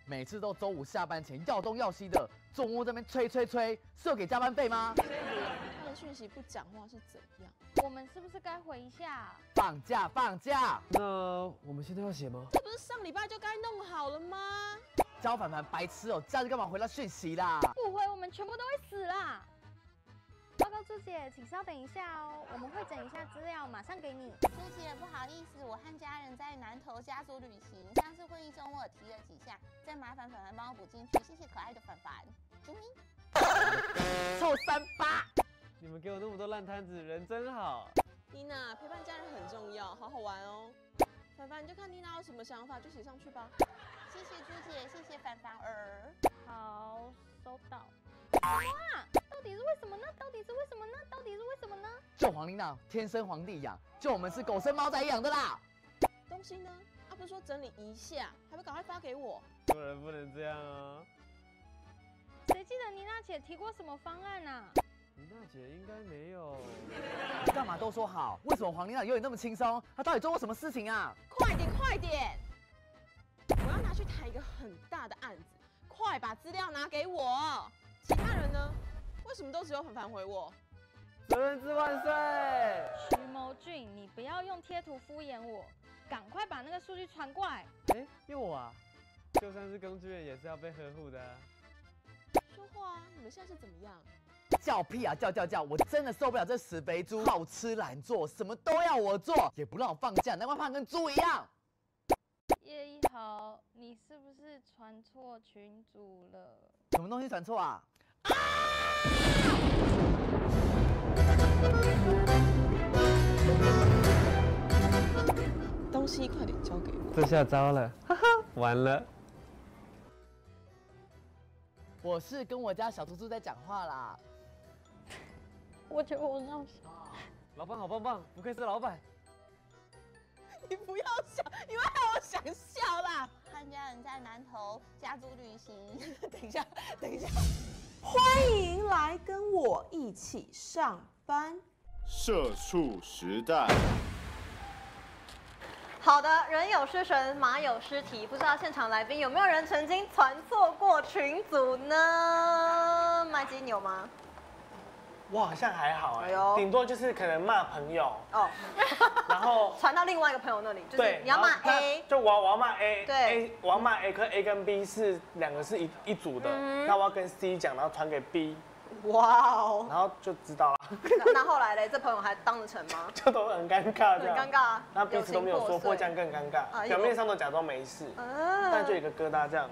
每次都周五下班前要东要西的，周末这边催催催，是有给加班费吗？他的讯息不讲话是怎样？我们是不是该回一下？放假放假，那我们现在要写吗？这不是上礼拜就该弄好了吗？焦凡凡白痴哦，假日干嘛回他讯息啦？不回我们全部都会死啦！报告朱姐，请稍等一下哦，我们会整一下资料，马上给你。朱姐，不好意思，我和家人在南投家族旅行，上次会议中我有提了几项，再麻烦凡凡帮我补进去，谢谢可爱的凡凡，啾咪。臭三八，你们给我那么多烂摊子，人真好。妮娜，陪伴家人很重要，好好玩哦。凡凡，你就看妮娜有什么想法就写上去吧。谢谢朱姐，谢谢凡凡儿。好，收到。哇，到底是为什么呢？到底是为什么呢？到底是为什么呢？就黄丽娜天生皇帝养，就我们是狗生猫仔养的啦。东西呢？啊，不是说整理一下，还不赶快发给我？做人不能这样啊。谁记得妮娜姐提过什么方案啊？妮娜姐应该没有。干嘛都说好，为什么黄丽娜永远那么轻松？她到底做过什么事情啊？快点，快点！我要拿去谈一个很大的案子，快把资料拿给我。其他人呢？为什么都只有凡凡回我？责任之万岁！徐谋俊，你不要用贴图敷衍我，赶快把那个数据传过来。哎，又我啊？就算是工具人，也是要被呵护的啊。说话啊！你们现在是怎么样？叫屁啊叫叫叫！我真的受不了这死肥猪，好吃懒做，什么都要我做，也不让我放假，难怪胖跟猪一样。叶一豪，你是不是传错群主了？什么东西传错啊？东西快点交给我。这下糟了，哈哈，完了。我是跟我家小猪猪在讲话啦。我觉得我很好笑。老板好棒棒，不愧是老板。你不要笑，你会害我想笑啦。和家人在南投家族旅行，等一下，等一下，欢迎来跟我一起上班。社畜时代，好的，人有失神，马有失蹄，不知道现场来宾有没有人曾经传错过群组呢？麦基你有吗？我好像还好哎顶多就是可能骂朋友，哦，然后 传到另外一个朋友那里，就是对，你要骂 A，就我要我要骂 A，对。A 我要骂 A，可 A 跟 B 是两个是一一组的，嗯。那我要跟 C 讲，然后传给 B，哇哦，然后就知道了，那那后来嘞，这朋友还当得成吗？就都很尴尬很尴尬啊，然后彼此都没有说破，友情碎。这样更尴尬，表面上都假装没事，嗯。但就有一个疙瘩这样，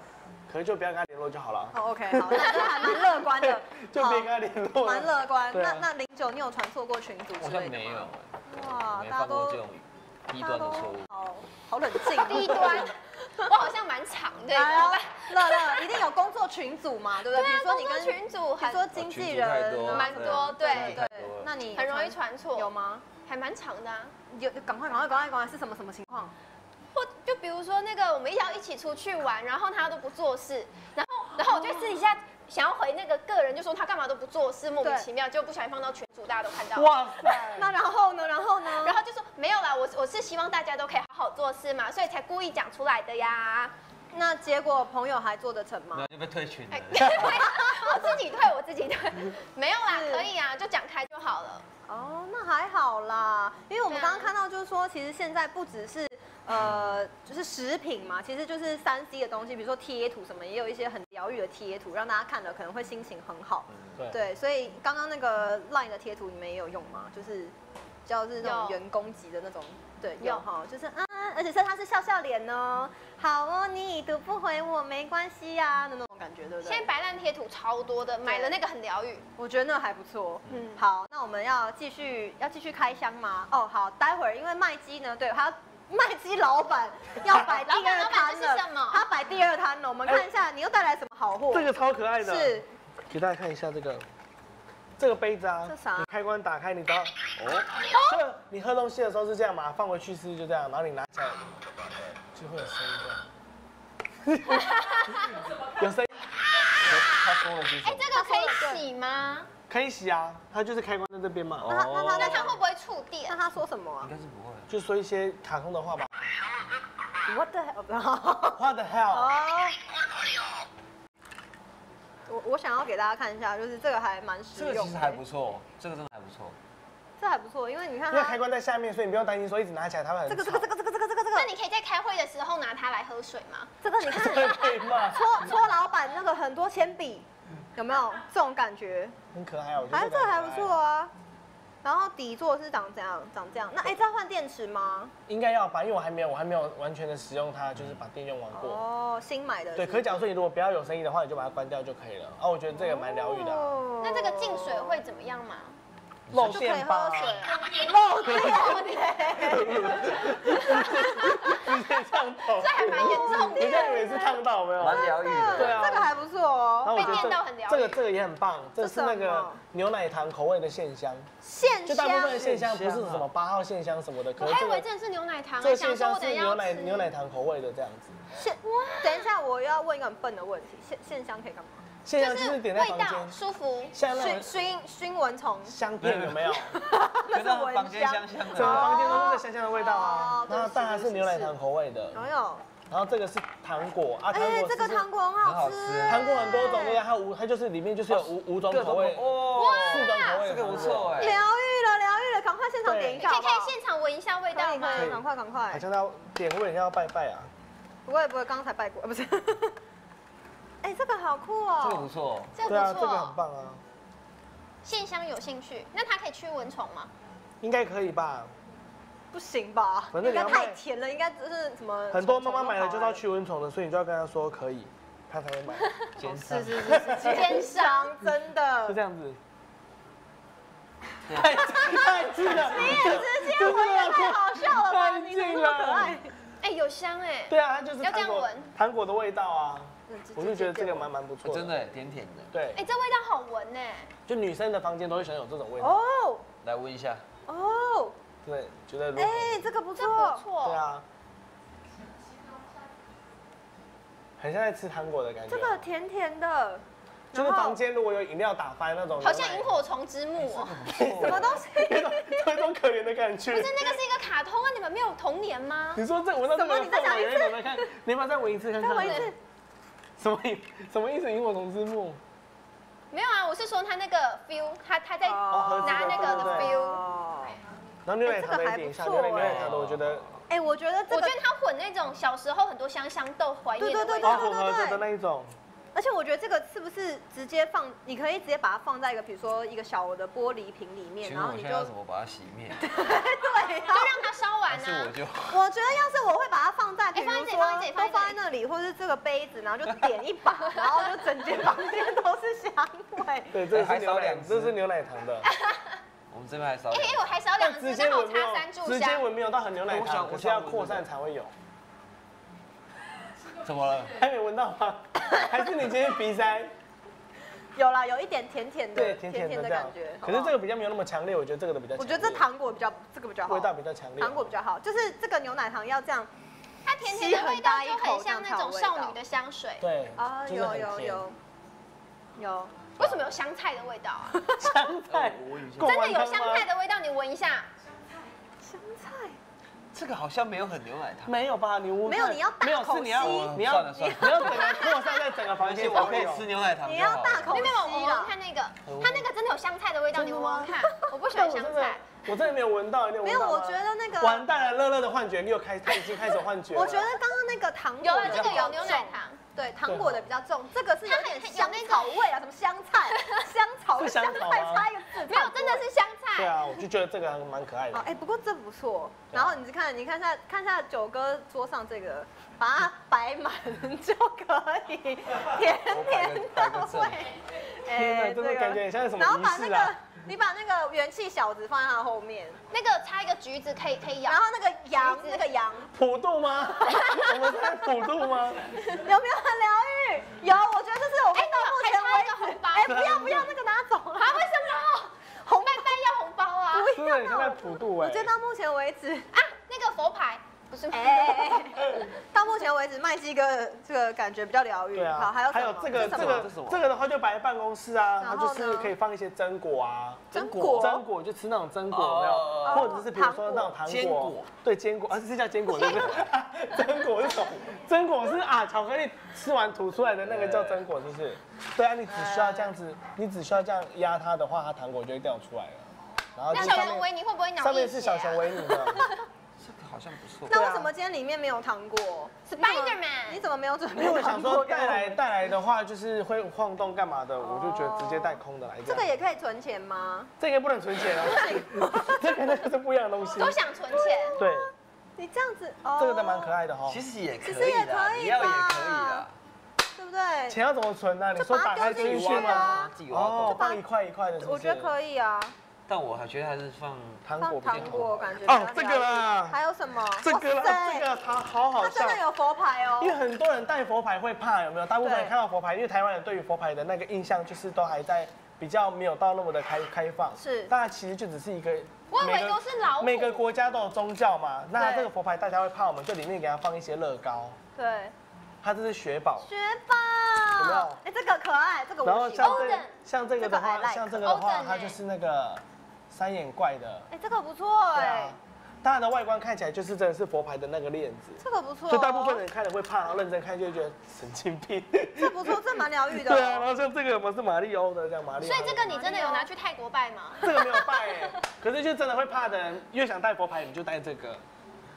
可是就不要跟他联络就好了，哦 OK，好，那这还蛮乐观的，就别跟他联络了，蛮乐观。啊那那零九，你有传错过群组之好类的吗？没有，哇，没大家都这种低端的错误。好好冷静，低端，我好像蛮长的，怎哎呦么办？，乐乐一定有工作群组嘛，对不对？对啊比如说你跟工作群组很比如说经纪人多啊蛮多对对那你很容易传错，有吗？还蛮长的啊。有，赶快赶快赶快赶快是什么什么情况？或就比如说那个我们要一起出去玩，然后他都不做事，然后然后我就私底下想要回那个个人，就说他干嘛都不做事，莫名其妙，就不小心放到群组，大家都看到。哇塞，那然后呢？然后呢？然后就说没有啦，我我是希望大家都可以好好做事嘛，所以才故意讲出来的呀。那结果朋友还做得成吗没有？就被退群了哎。我自己退，我自己退，没有啦，可以啊，就讲开就好了。哦，那还好啦，因为我们刚刚看到就是说，其实现在不只是呃，就是食品嘛，其实就是三 C 的东西，比如说贴图什么，也有一些很疗愈的贴图，让大家看了可能会心情很好。对对，所以刚刚那个 LINE 的贴图你们也有用吗？就是比较是那种员工级的那种，对，有有哈，就是嗯，而且是他是笑笑脸哦，好哦，你已读不回我没关系呀、的那种感觉，对不对？现在白烂贴图超多的，买了那个很疗愈。我觉得那还不错。嗯嗯，好，那我们要继续要继续开箱吗？哦，好，待会儿因为麦基呢，对，他麦基老板要摆第二 老板摊了这是什么，他摆第二摊了，我们看一下你又带来什么好货？这个超可爱的，是。给大家看一下这个，这个杯子啊，这啥你开关打开，你只要哦，这个你喝东西的时候是这样嘛，放回去是就这样，然后你拿起来就会有声音这样，有声音。他说了是什哎、么？这个可以洗吗？可以洗啊，它就是开关在这边嘛，那他那他那他会不会触电那？他说什么啊应该是不会。就说一些卡通的话吧。？What the hell？What the hell？哦，我我想要给大家看一下，就是这个还蛮实用的，这个其实还不错，这个真的还不错。这还不错，因为你看它因为开关在下面，所以你不用担心说一直拿起来它会很这个这吵个这个这个这个这个这个那你可以在开会的时候拿它来喝水吗？这个你看。搓搓老板那个很多铅笔，有没有这种感觉？很可爱啊，我觉得还这个还不错啊。然后底座是长这样，长这样。那哎，这要换电池吗？应该要吧，因为我还没有，我还没有完全的使用它，就是把电用完过。哦，新买的。对，可以讲说你如果不要有声音的话，你就把它关掉就可以了。哦，我觉得这个蛮疗愈的啊，哦那这个进水会怎么样吗？露就可以馅吧喝，水，漏电直接烫头，这还蛮严重的人家以为是烫到，有没有？蛮疗愈的。对啊这个还不错然后哦。我觉得被电到很疗愈这这个这个也很棒，这是那个牛奶糖口味的线香，线就大部分线香不是什么八号线香什么的，可我是这个还以为真的是牛奶糖，这个想线香是牛奶牛奶糖口味的这样子。线。等一下，我要问一个很笨的问题，线线香可以干嘛？线香就是点在味道房间，舒服。熏像那种熏熏蚊虫，香片有没有？觉得房间香香整个的。房间都是这香香的味道啊哦。对不起然后但还是牛奶糖口味的，有有。然后这个是糖果啊，糖哎，果这个糖果很好吃。糖果很多种，对不对？它五它就是里面就是有五五种口味，哇，四种口味，这个不错。哎。疗愈了，疗愈了，赶快现场对点一下可以可以？现场闻一下味道吗？可以可以，赶快赶快好。像要点会不会要拜拜啊？不会不会，刚才拜过，呃不是。哎，这个好酷哦。这个不错。这对啊，不这个很错。棒啊，线香有兴趣，那它可以驱蚊虫吗？应该可以吧？不行吧？反正应该太甜了，应该就是什么？很多妈妈买了就是要驱蚊虫的，所以你就要跟她说可以，她才会买，奸是商。是是是，奸商真的是这。样子。对太太近了，你也直接闻也太好笑了吧？太你这么可爱了。？哎，有香哎。对啊，它就是要这样闻糖果的味道啊，嗯我就觉得这个蛮蛮不错的。真的哎甜甜的。对哎，，这味道好闻呢。就女生的房间都会喜欢有这种味道。哦来闻一下。哦，对，觉得？哎，这个不这错不。错。对啊，很像在吃糖果的感觉。这个甜甜的，就是房间如果有饮料打翻那种，好像萤火虫之墓哦。什么东西？有一种有种可怜的感觉。不是那个是一个卡通啊，你们没有童年吗？你说这闻到这个你再讲一次氛围有一种在看，你要不要再闻一次看看？再闻一次。什么意什么意思？萤火虫之墓？没有啊，我是说他那个 feel，他他在拿那个的对对对 feel。哦。然后牛奶糖哎这个还的点一下，不错牛奶牛奶哎糖的我觉得哎，我觉得我觉得他混那种小时候很多香香豆怀念的对对对味道。哦混合着的那一种，而且我觉得这个是不是直接放？你可以直接把它放在一个，比如说一个小的玻璃瓶里面，然后你就怎么把它熄灭？对，就让它烧完是我就我觉得要是我会把它放在，比如放在这里说放在这里都放在那里，或是这个杯子，然后就点一把，然后就整间房间都是香味。对，这是牛奶少两，只这是牛奶糖的，我们这边还烧哎两哎，我还少两只，但直接刚好纹没有差三炷直接香。纹没有到很牛奶糖，我是要扩散才会有。怎么了？还没闻到吗？还是你今天鼻塞？有啦，有一点甜甜的，对，甜甜的感觉。可是这个比较没有那么强烈，我觉得这个的比较烈。我觉得这糖果比较，这个比较好，味道比较强烈。糖果比较好，就是这个牛奶糖要这样它甜甜的味道就很像那种少女的香水。对啊，就是有有有有，为什么有香菜的味道啊？香菜，贡真的有香菜的味道，你闻一下。香菜这个好像没有很牛奶糖。没有吧？你闻没有你要大没有口是你要吸你要算了算了你要整个扩散在整个房间。我可以吃牛奶糖你。要大口没有没有。看那个，它那个真的有香菜的味道，你闻闻看。我不喜欢香菜。我真的没有闻到，你有没有，我觉得那个，完蛋了，乐乐的幻觉，你有开，他已经开始幻觉了。我觉得刚刚那个糖果有这个有牛奶糖。对，糖果的比较重，这个是有点香草味啊，什么香菜、香草跟香香菜草吗差一个字，没有，真的是香菜。对啊，我就觉得这个还蛮可爱哦，的。哎，不过这不错。然后你看，你看下看下九哥桌上这个，把它摆满就可以，甜甜的味。天哪，哎真的感觉很像什么然后仪把那个式啊！，你把那个元气小子放在他后面，那个插一个橘子可以可以咬然。后那个羊那个羊普渡吗？我们在普渡吗？有没有很疗愈？有，我觉得这是我们哎到目前还差一为止个红包哎，不要不要，那个拿走了。啊？为什么？红拜拜要红包啊？真的很像在普渡哎我觉。得到目前为止，啊，那个佛牌不是？哎 到目前为止，麦基哥的这个感觉比较疗愈。对啊，好，还有还有这个这个这个的话就摆在办公室啊，它然后就是可以放一些榛果啊，榛果榛果就吃那种榛果有没哦有？或者是比如说那种糖果坚果，对坚果啊是叫坚果对不对？榛果是什么？榛果是啊巧克力吃完吐出来的那个叫榛果，是不是？对啊，你只需要这样子，你只需要这样压它的话，它糖果就会掉出来了。然后小熊维尼会不会脑上面是小熊维尼好像不错。那为什么今天里面没有糖果？Spiderman 你怎么没有准备因为我想说带来带来的话，就是会晃动干嘛的，我就觉得直接带空的来这个也可以存钱吗？这个不能存钱哦，这个那就是不一样的东西。都想存钱。对，你这样子，哦这个都蛮可爱的哈。其实也可其实也可以你要也可以啦。对不对？钱要怎么存呢？你说打开进去吗？哦，洞。放一块一块的，我觉得可以啊，但我还觉得还是放糖果放糖比较好。果感觉哦这个啦还有什么？这个啦这个它好好笑它真的。有佛牌哦因。为很多人戴佛牌会怕，有没有？大部分人看到佛牌，因为台湾人对于佛牌的那个印象就是都还在比较没有到那么的开开放。是大家其实就只是一个。我以为都是老每个国家都有宗教嘛，那对这个佛牌大家会怕，我们就里面给它放一些乐高，对，它这是雪宝，雪宝，有没有哎，这个可爱，这个我喜欢。像这像这个的话，像这个的话它就是那个三眼怪的，哎，这个不错对哎啊，，它的外观看起来就是真的是佛牌的那个链子，这个不错哦。所以大部分人看了会怕，然后认真看就会觉得神经病。这不错，这蛮疗愈的哦。对啊，然后像这个我是马里欧的，这样马里欧。所以这个你真的有拿去泰国拜吗？这个没有拜哎，可是就真的会怕的人，越想戴佛牌你就戴这个，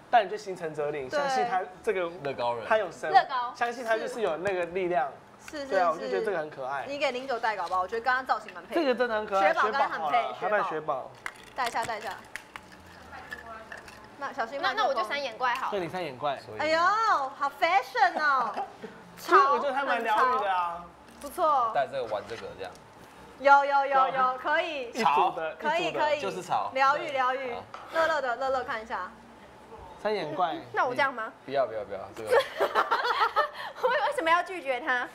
但你就心诚则灵，相信他这个乐高人。他有神，乐高相信他就是有那个力量。是是对啊，我就是觉得这个很可爱。你给零九带搞不好？我觉得刚刚造型蛮配的。这个真的很可爱，雪宝跟它很配还雪宝拜雪宝。戴一下，戴一下。那小心那那我就三三。眼怪好对，。你三眼怪，哎呦，好 fashion 哦！所 以我觉得还蛮疗愈的啊，不错。带这个玩这个这样。有有有有，可以一组的，可以可以，就是潮疗愈对疗愈好。乐乐的乐乐看一下，三眼怪。那我这样吗？不要不要不要，这个 我为什么要拒绝他？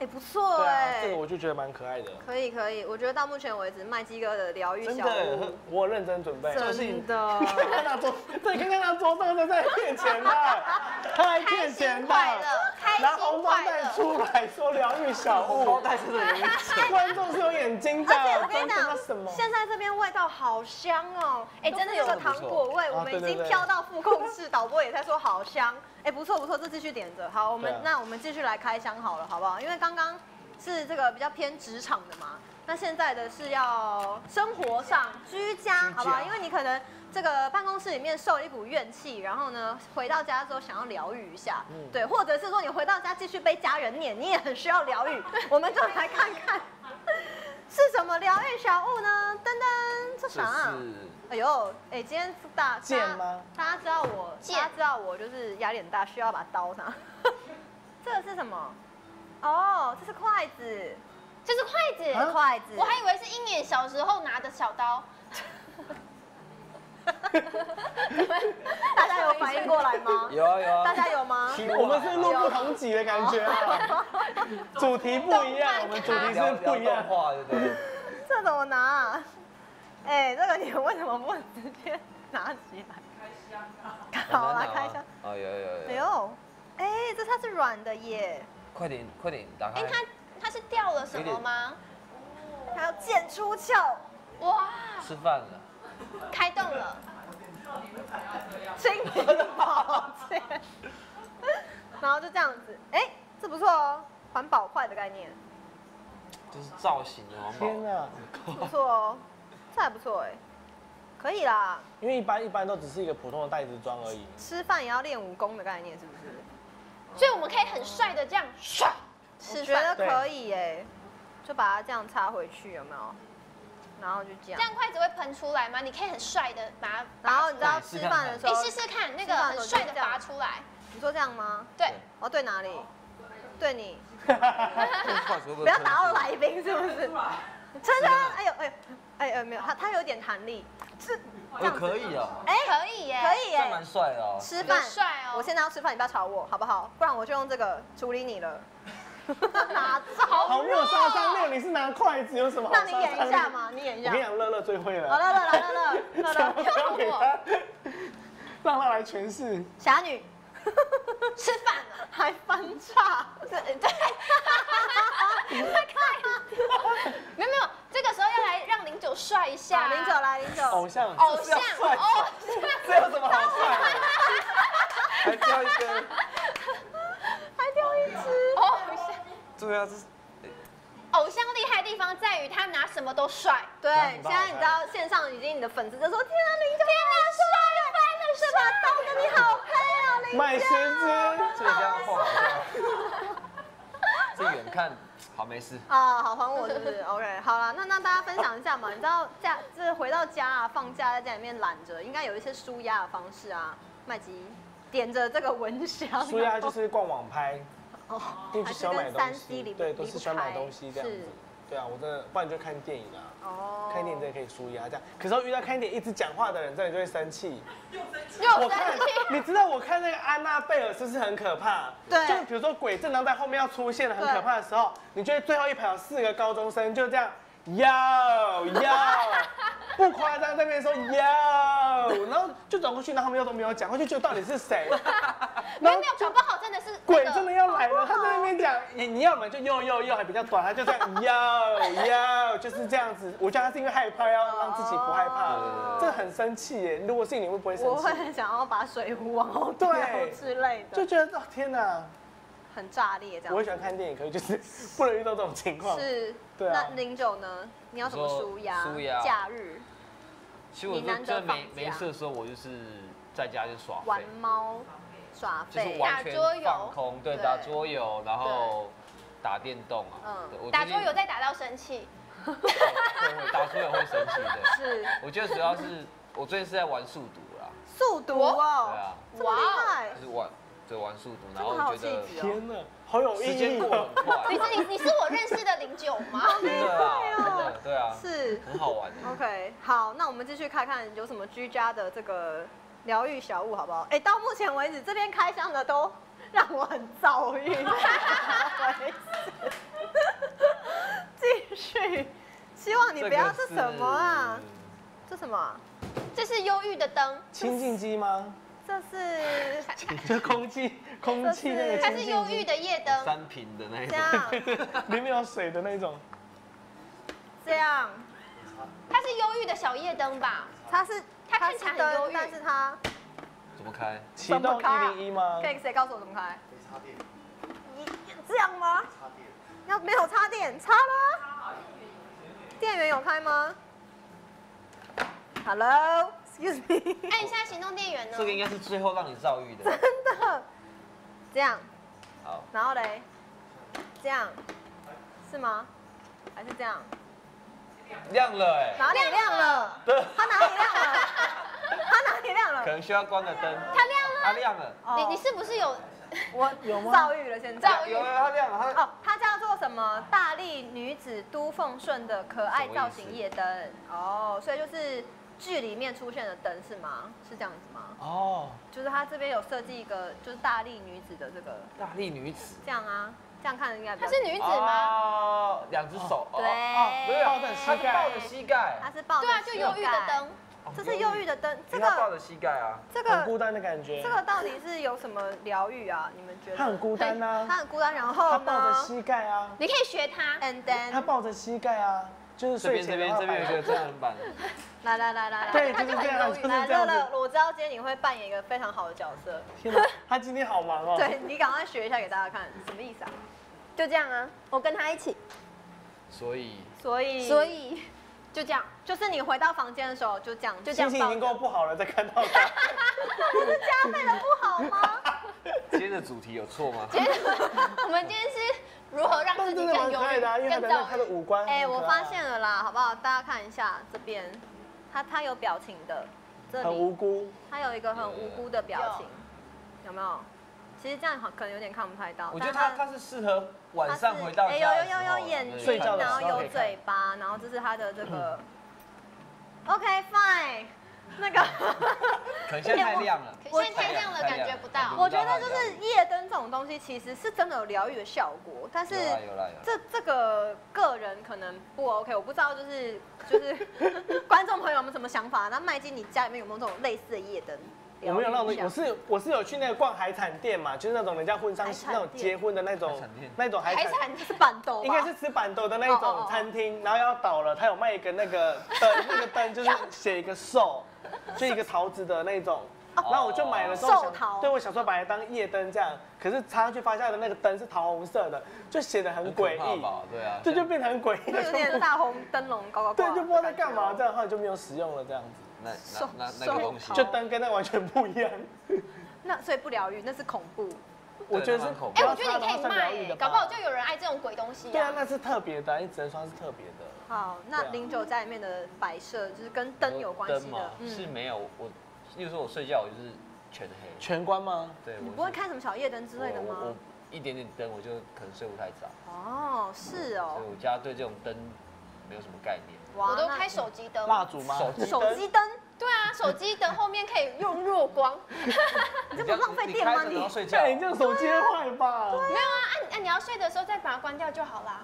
哎，不错哎这个，我就觉得蛮可爱的。可以可以，我觉得到目前为止，麦基哥的疗愈小真的，，我认真准备。真的。看他桌，对，看看他桌上都在骗钱的，他还骗钱的，快乐，开拿心红包袋。出来说疗愈小物，包袋真的有点扯。观众是有眼睛的，而且我跟你讲什么？，现在这边味道好香哦，哎，真的有个糖果味，我们已经飘到副控室，导播也在说好香，哎，不错不错，这继续点着。好，我们那我们继续来开箱好了，好不好？因为刚刚是这个比较偏职场的嘛，那现在的是要生活上居家，好不好？因为你可能这个办公室里面受了一股怨气，然后呢回到家之后想要疗愈一下，嗯对，或者是说你回到家继续被家人念，你也很需要疗愈，我们就来看看是什么疗愈小物呢？噔噔，这这啥啊？哎呦，哎，今天大剑吗？大家知道我，大家知道我就是压力很大，需要把刀上。这个是什么？哦，这是筷子，这是筷子，啊筷子。我还以为是鹰眼小时候拿的小刀。大家有反应过来吗？有啊有啊，大家有吗？我们是录不同集的感觉啊，主题不一样，我们主题是不一样聊动。画对不对？这怎么拿、啊？哎、这个你们为什么不直接拿起来开箱？好，来开箱。哦，有有有哎有，呦，哎、这它是软的耶，快点快点打开哎，。它它是掉了什么吗？还有剑出鞘，哇，吃饭了，开动了，轻轻宝剑，然后就这样子，哎、这不错哦，环保筷的概念，就是造型的环天保。哪！不错哦，这还不错哎，可以啦，因为一般一般都只是一个普通的袋子装而已。吃饭也要练武功的概念是不是？所以我们可以很帅的这样唰我吃觉得饭，可以哎，就把它这样插回去，有没有？然后就这样，这样筷子会喷出来吗？你可以很帅的把它，然后你知道吃饭的时候，你试试看那个很帅的拔出来，你说这样吗？对，哦，对哪里？对你，不要打到喷出来宾是不是？真的，哎呦哎呦哎呦没有，它它有点弹力，是这可以哦，哎可以耶，可以耶蛮。帅的哦。吃饭很帅哦我现在要吃饭，你不要吵我，好不好？不然我就用这个处理你了。哪招？好没有杀伤力，你是拿筷子有什么好那你演一下？嘛，你演一下我跟。你讲，乐乐最会了。好乐，乐乐，乐乐，乐乐，都给他，让他来诠释。侠女 吃饭了，还翻叉，对对，没有没有，这个时候要来让零九帅一下，零九来，零九，偶像，偶像偶这有什么好帅？还掉一根。还掉一只。偶像。对啊，这是偶像厉害的地方在于他拿什么都帅，对，现在你知道线上已经你的粉丝就说：“天啊，零九好帅翻了，这把刀跟你好配啊，零九。”卖狮子，这个这样画这远看好没事。啊，好还我是不是？OK，好了，那那大家分享一下嘛，你知道假这回到家啊，放假在家里面懒着，应该有一些舒压的方式啊。麦吉点着这个蚊香，舒压就是逛网拍，哦，进去喜欢买东西，对，都是喜欢买东西这样子。对啊，我真的，不然你就看电影啊。哦，看电影真的可以舒压，这样。可是我遇到看电影一直讲话的人，真的就会生气。又生气。又生气，，你知道我看那个安娜贝尔是不是很可怕？对就比如说鬼正当在后面要出现了，很可怕的时候，你觉得最后一排有四个高中生就这样，要要，不夸张，在那边说要，然后就转过去，然后他们又都没有讲，我就觉得到底是谁？没 有没有，搞不好真的是那个鬼真的要来了，他在那边讲，你你要么就又又又还比较短，他就这样要要，就是这样子。我觉得他是因为害怕，要让自己不害怕，哦这很生气耶。如果是你，会不会生气？我会很想要把水壶往后丢之类的，就觉得哦天哪，很炸裂这样。我会喜欢看电影，可是就是 不能遇到这种情况。是，对啊。那零九呢？你要怎么舒压？舒压。假日？其实我就就没没事的时候，我就是在家就耍玩废，猫、耍就是废，完全打桌游。放空，对，打桌游，然后打电动啊，嗯。打桌游再打到生气，打桌游会生气的。是。我觉得主要是我最近是在玩速读啦，速读对哦，啊，这么厉害，就是玩就玩速读，然后我觉得。天哪，好有意义时间过哦。很快，你是你你是我认识的零九吗？真的啊，对啊，是很好玩。OK，好，那我们继续看看有什么居家的这个疗愈小物，好不好？哎，到目前为止，这边开箱的都让我很躁郁。怎么回事继续，希望你不要是什么啊？这什么啊？这是忧郁的灯，清净机吗？这是 就空气空气那个它是忧郁的夜灯，三瓶的那一这种，样里面有水的那种。这样，它是忧郁的小夜灯吧？它是它看起来是很忧郁但是它怎么开？启动一零一吗？可以谁告诉我怎么开？这样吗？要没有插电，插了啊。电源有开吗 me，按一下行动电源呢这？个应该是最后让你遭遇的。真的这样，好，然后嘞，这样是吗？还是这样？亮了哎，哪里亮了？对，它哪里亮了？它哪里亮了可？能需要关个灯。它亮了，它亮了，哦你你是不是有？我有吗遭遇了，现在有有它亮了，它哦，它叫做什么？大力女子都奉顺的可爱造型夜灯哦，所以就是剧里面出现的灯是吗？是这样子吗？哦，就是他这边有设计一个就是大力女子的这个大力女子。这样啊，这样看应该比较她是女子吗？哦，两只手。哦对哦没有，抱着膝盖她是抱着膝盖。它是抱着对啊，就膝忧郁的盖灯。，这是忧郁的灯，这个抱着膝盖啊。这很孤个单的感觉。这个到底是有什么疗愈啊？你们觉得？他很孤单呐、他很孤单，然后他抱着呢膝盖啊，你可以学她。？And 他 then，抱着膝盖啊，就是睡这边这前的话边这边有一个真人版的。来来来来来，对，他就是这样，就是来这样子。乐乐，我知道今天你会扮演一个非常好的角色，天哪，他今天好忙哦。对你赶快学一下给大家看，什么意思啊？就这样啊，我跟他一起，所以所以所以就这样。就是你回到房间的时候就这样，就这样心情已经够不好了，再看到他。不是加倍的不好吗？今天的主题有错吗？今天我们今天是如何让自己更忧郁、可爱的、啊，因为他更的那他的。五官。哎、我发现了啦，好不好？大家看一下这边，他他有表情的，这很无里辜。他有一个很无辜的表情，有没有？其实这样好可能有点看不太到。我觉得但他他是适合晚上回到家有有有有眼睛，然后有嘴巴，然后这是他的这个。OK fine，那个可能现在太亮了。可现在太亮了，感觉不到。我觉得就是夜灯这种东西，其实是真的有疗愈的效果，但是这这个个人可能不 OK，我不知道就是就是 观众朋友们什么想法？那麦基，你家里面有没有这种类似的夜灯？我没有那种，我是我是有去那个逛海产店嘛，就是那种人家婚丧那种结婚的那种海产店那种海产，海产是板豆，应该是吃板豆的那种哦餐厅，然后要倒了，他有卖一个那个灯，那个灯就是写一个寿，就一个桃子的那种。然后我就买了之后想，寿桃对我想说把它当夜灯这样，可是插上去发现的那个灯是桃红色的，就显得很诡异？对啊。这就变成很诡异就有点大红灯笼高高挂，对，就不知道在干嘛，这样的话就没有使用了这样子，那那那那个东西就灯跟那完全不一样。那所以不疗愈，那是恐怖。我觉得是恐怖哎、我觉得你可以卖、搞不好就有人爱这种鬼东西对啊，啊。那是特别的，你只能说是特别的。好，那零九家里面的摆设就是跟灯有关系的，嗯是没有我，例如说我睡觉我就是全黑。全关吗？对，我你不会开什么小夜灯之类的我我吗？一点点灯我就可能睡不太着，哦，是哦所以，我家对这种灯没有什么概念。哇我都开手机灯。蜡烛吗？手机手机灯，对啊，手机灯后面可以用弱光。你这不浪费电吗你后？睡觉哎，，你这样手机会坏吧？没有啊，按按你要睡的时候再把它关掉就好啦。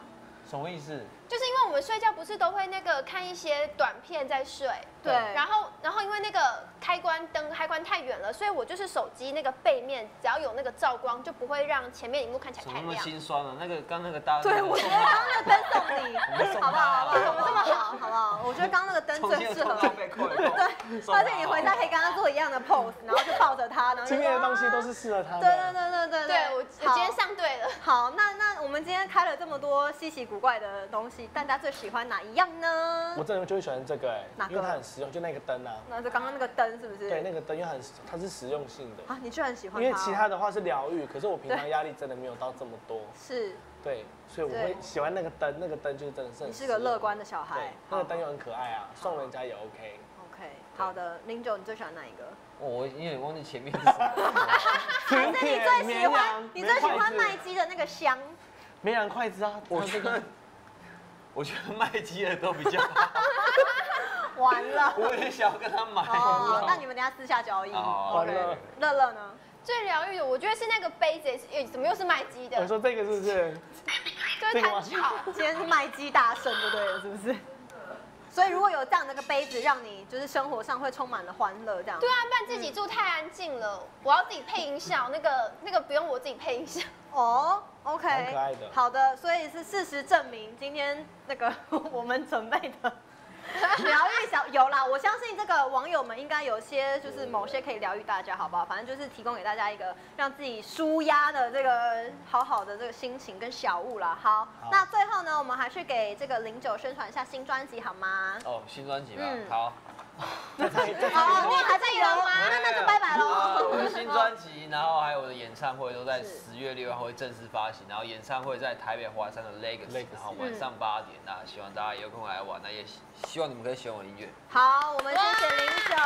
什么意思？就是因为我们睡觉不是都会那个看一些短片在睡，对然后然后因为那个开关灯开关太远了，所以我就是手机那个背面只要有那个照光，就不会让前面荧幕看起来怎么那么太亮。心酸啊？那个刚那个大对，我觉得刚刚那个灯送你，好不好？好不好？我们这么好，好不好？我觉得刚刚那个灯最适合。对，而且你回家可以跟他做一样的 pose，然后就抱着他，然后就今天的东西都是适合他的。对对对对对对我我今天好上对了，好，那那我们今天开了这么多稀奇古怪的东西，大家最喜欢哪一样呢我？真的就会喜欢这个哎哪，个因为它很实用，就那个灯啊。那是刚刚那个灯是不是？对，那个灯因为它很它是实用性的，啊，你居然喜欢因为其他的话是疗愈，可是我平常压力真的没有到这么多。是对，所以我对会喜欢那个灯，那个灯就是真的是很你是个乐观的小孩，。那个灯又很可爱啊，送人家也 OK。OK，好的，零九，你最喜欢哪一个？哦我有点忘记前面是什么。还是你最喜欢 你最喜欢麦基的那个香？绵羊筷子啊，我觉得，我觉得卖鸡的都比较好，完了。我也想要跟他买。哦，那你们等下私下交易。好完了。乐乐呢？最疗愈的我觉得是那个杯子，也是怎么又是卖鸡的我？说这个是不是？就是弹草。今天是卖鸡大胜，就对了，是不是？所以如果有这样的一个杯子，让你就是生活上会充满了欢乐，这样。对啊，不然自己住太安静了，我要自己配音效，那个那个不用我自己配音效。哦，OK，蛮可爱的好的，所以是事实证明，今天那个 我们准备的 疗愈小有啦，我相信这个网友们应该有些就是某些可以疗愈大家，好不好？反正就是提供给大家一个让自己舒压的这个好好的这个心情跟小物啦。好，那最后呢，我们还是给这个零九宣传一下新专辑好吗？哦，新专辑嘛嗯，好。哦，唱一你还在有吗？那那就拜拜啊喽。我的新专辑，然后还有我的演唱会都在十月六号会正式发行，然后演唱会在台北华山的 Legacy，然后晚上八点，那希望大家有空来玩，那也希希望你们可以喜欢我的音乐。好，我们谢谢林九。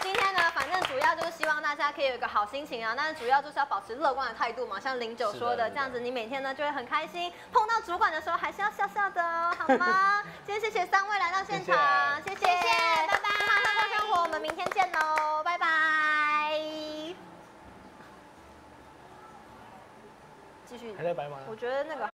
今天呢，反正主要就是希望大家可以有一个好心情啊，但是主要就是要保持乐观的态度嘛。像林九说的，是的的这样子你每天呢就会很开心。碰到主管的时候还是要笑笑的哦，好吗？今天谢谢三位来到现场，谢谢，谢谢拜拜拜们明天见喽，拜拜。继续还在白吗？我觉得那个。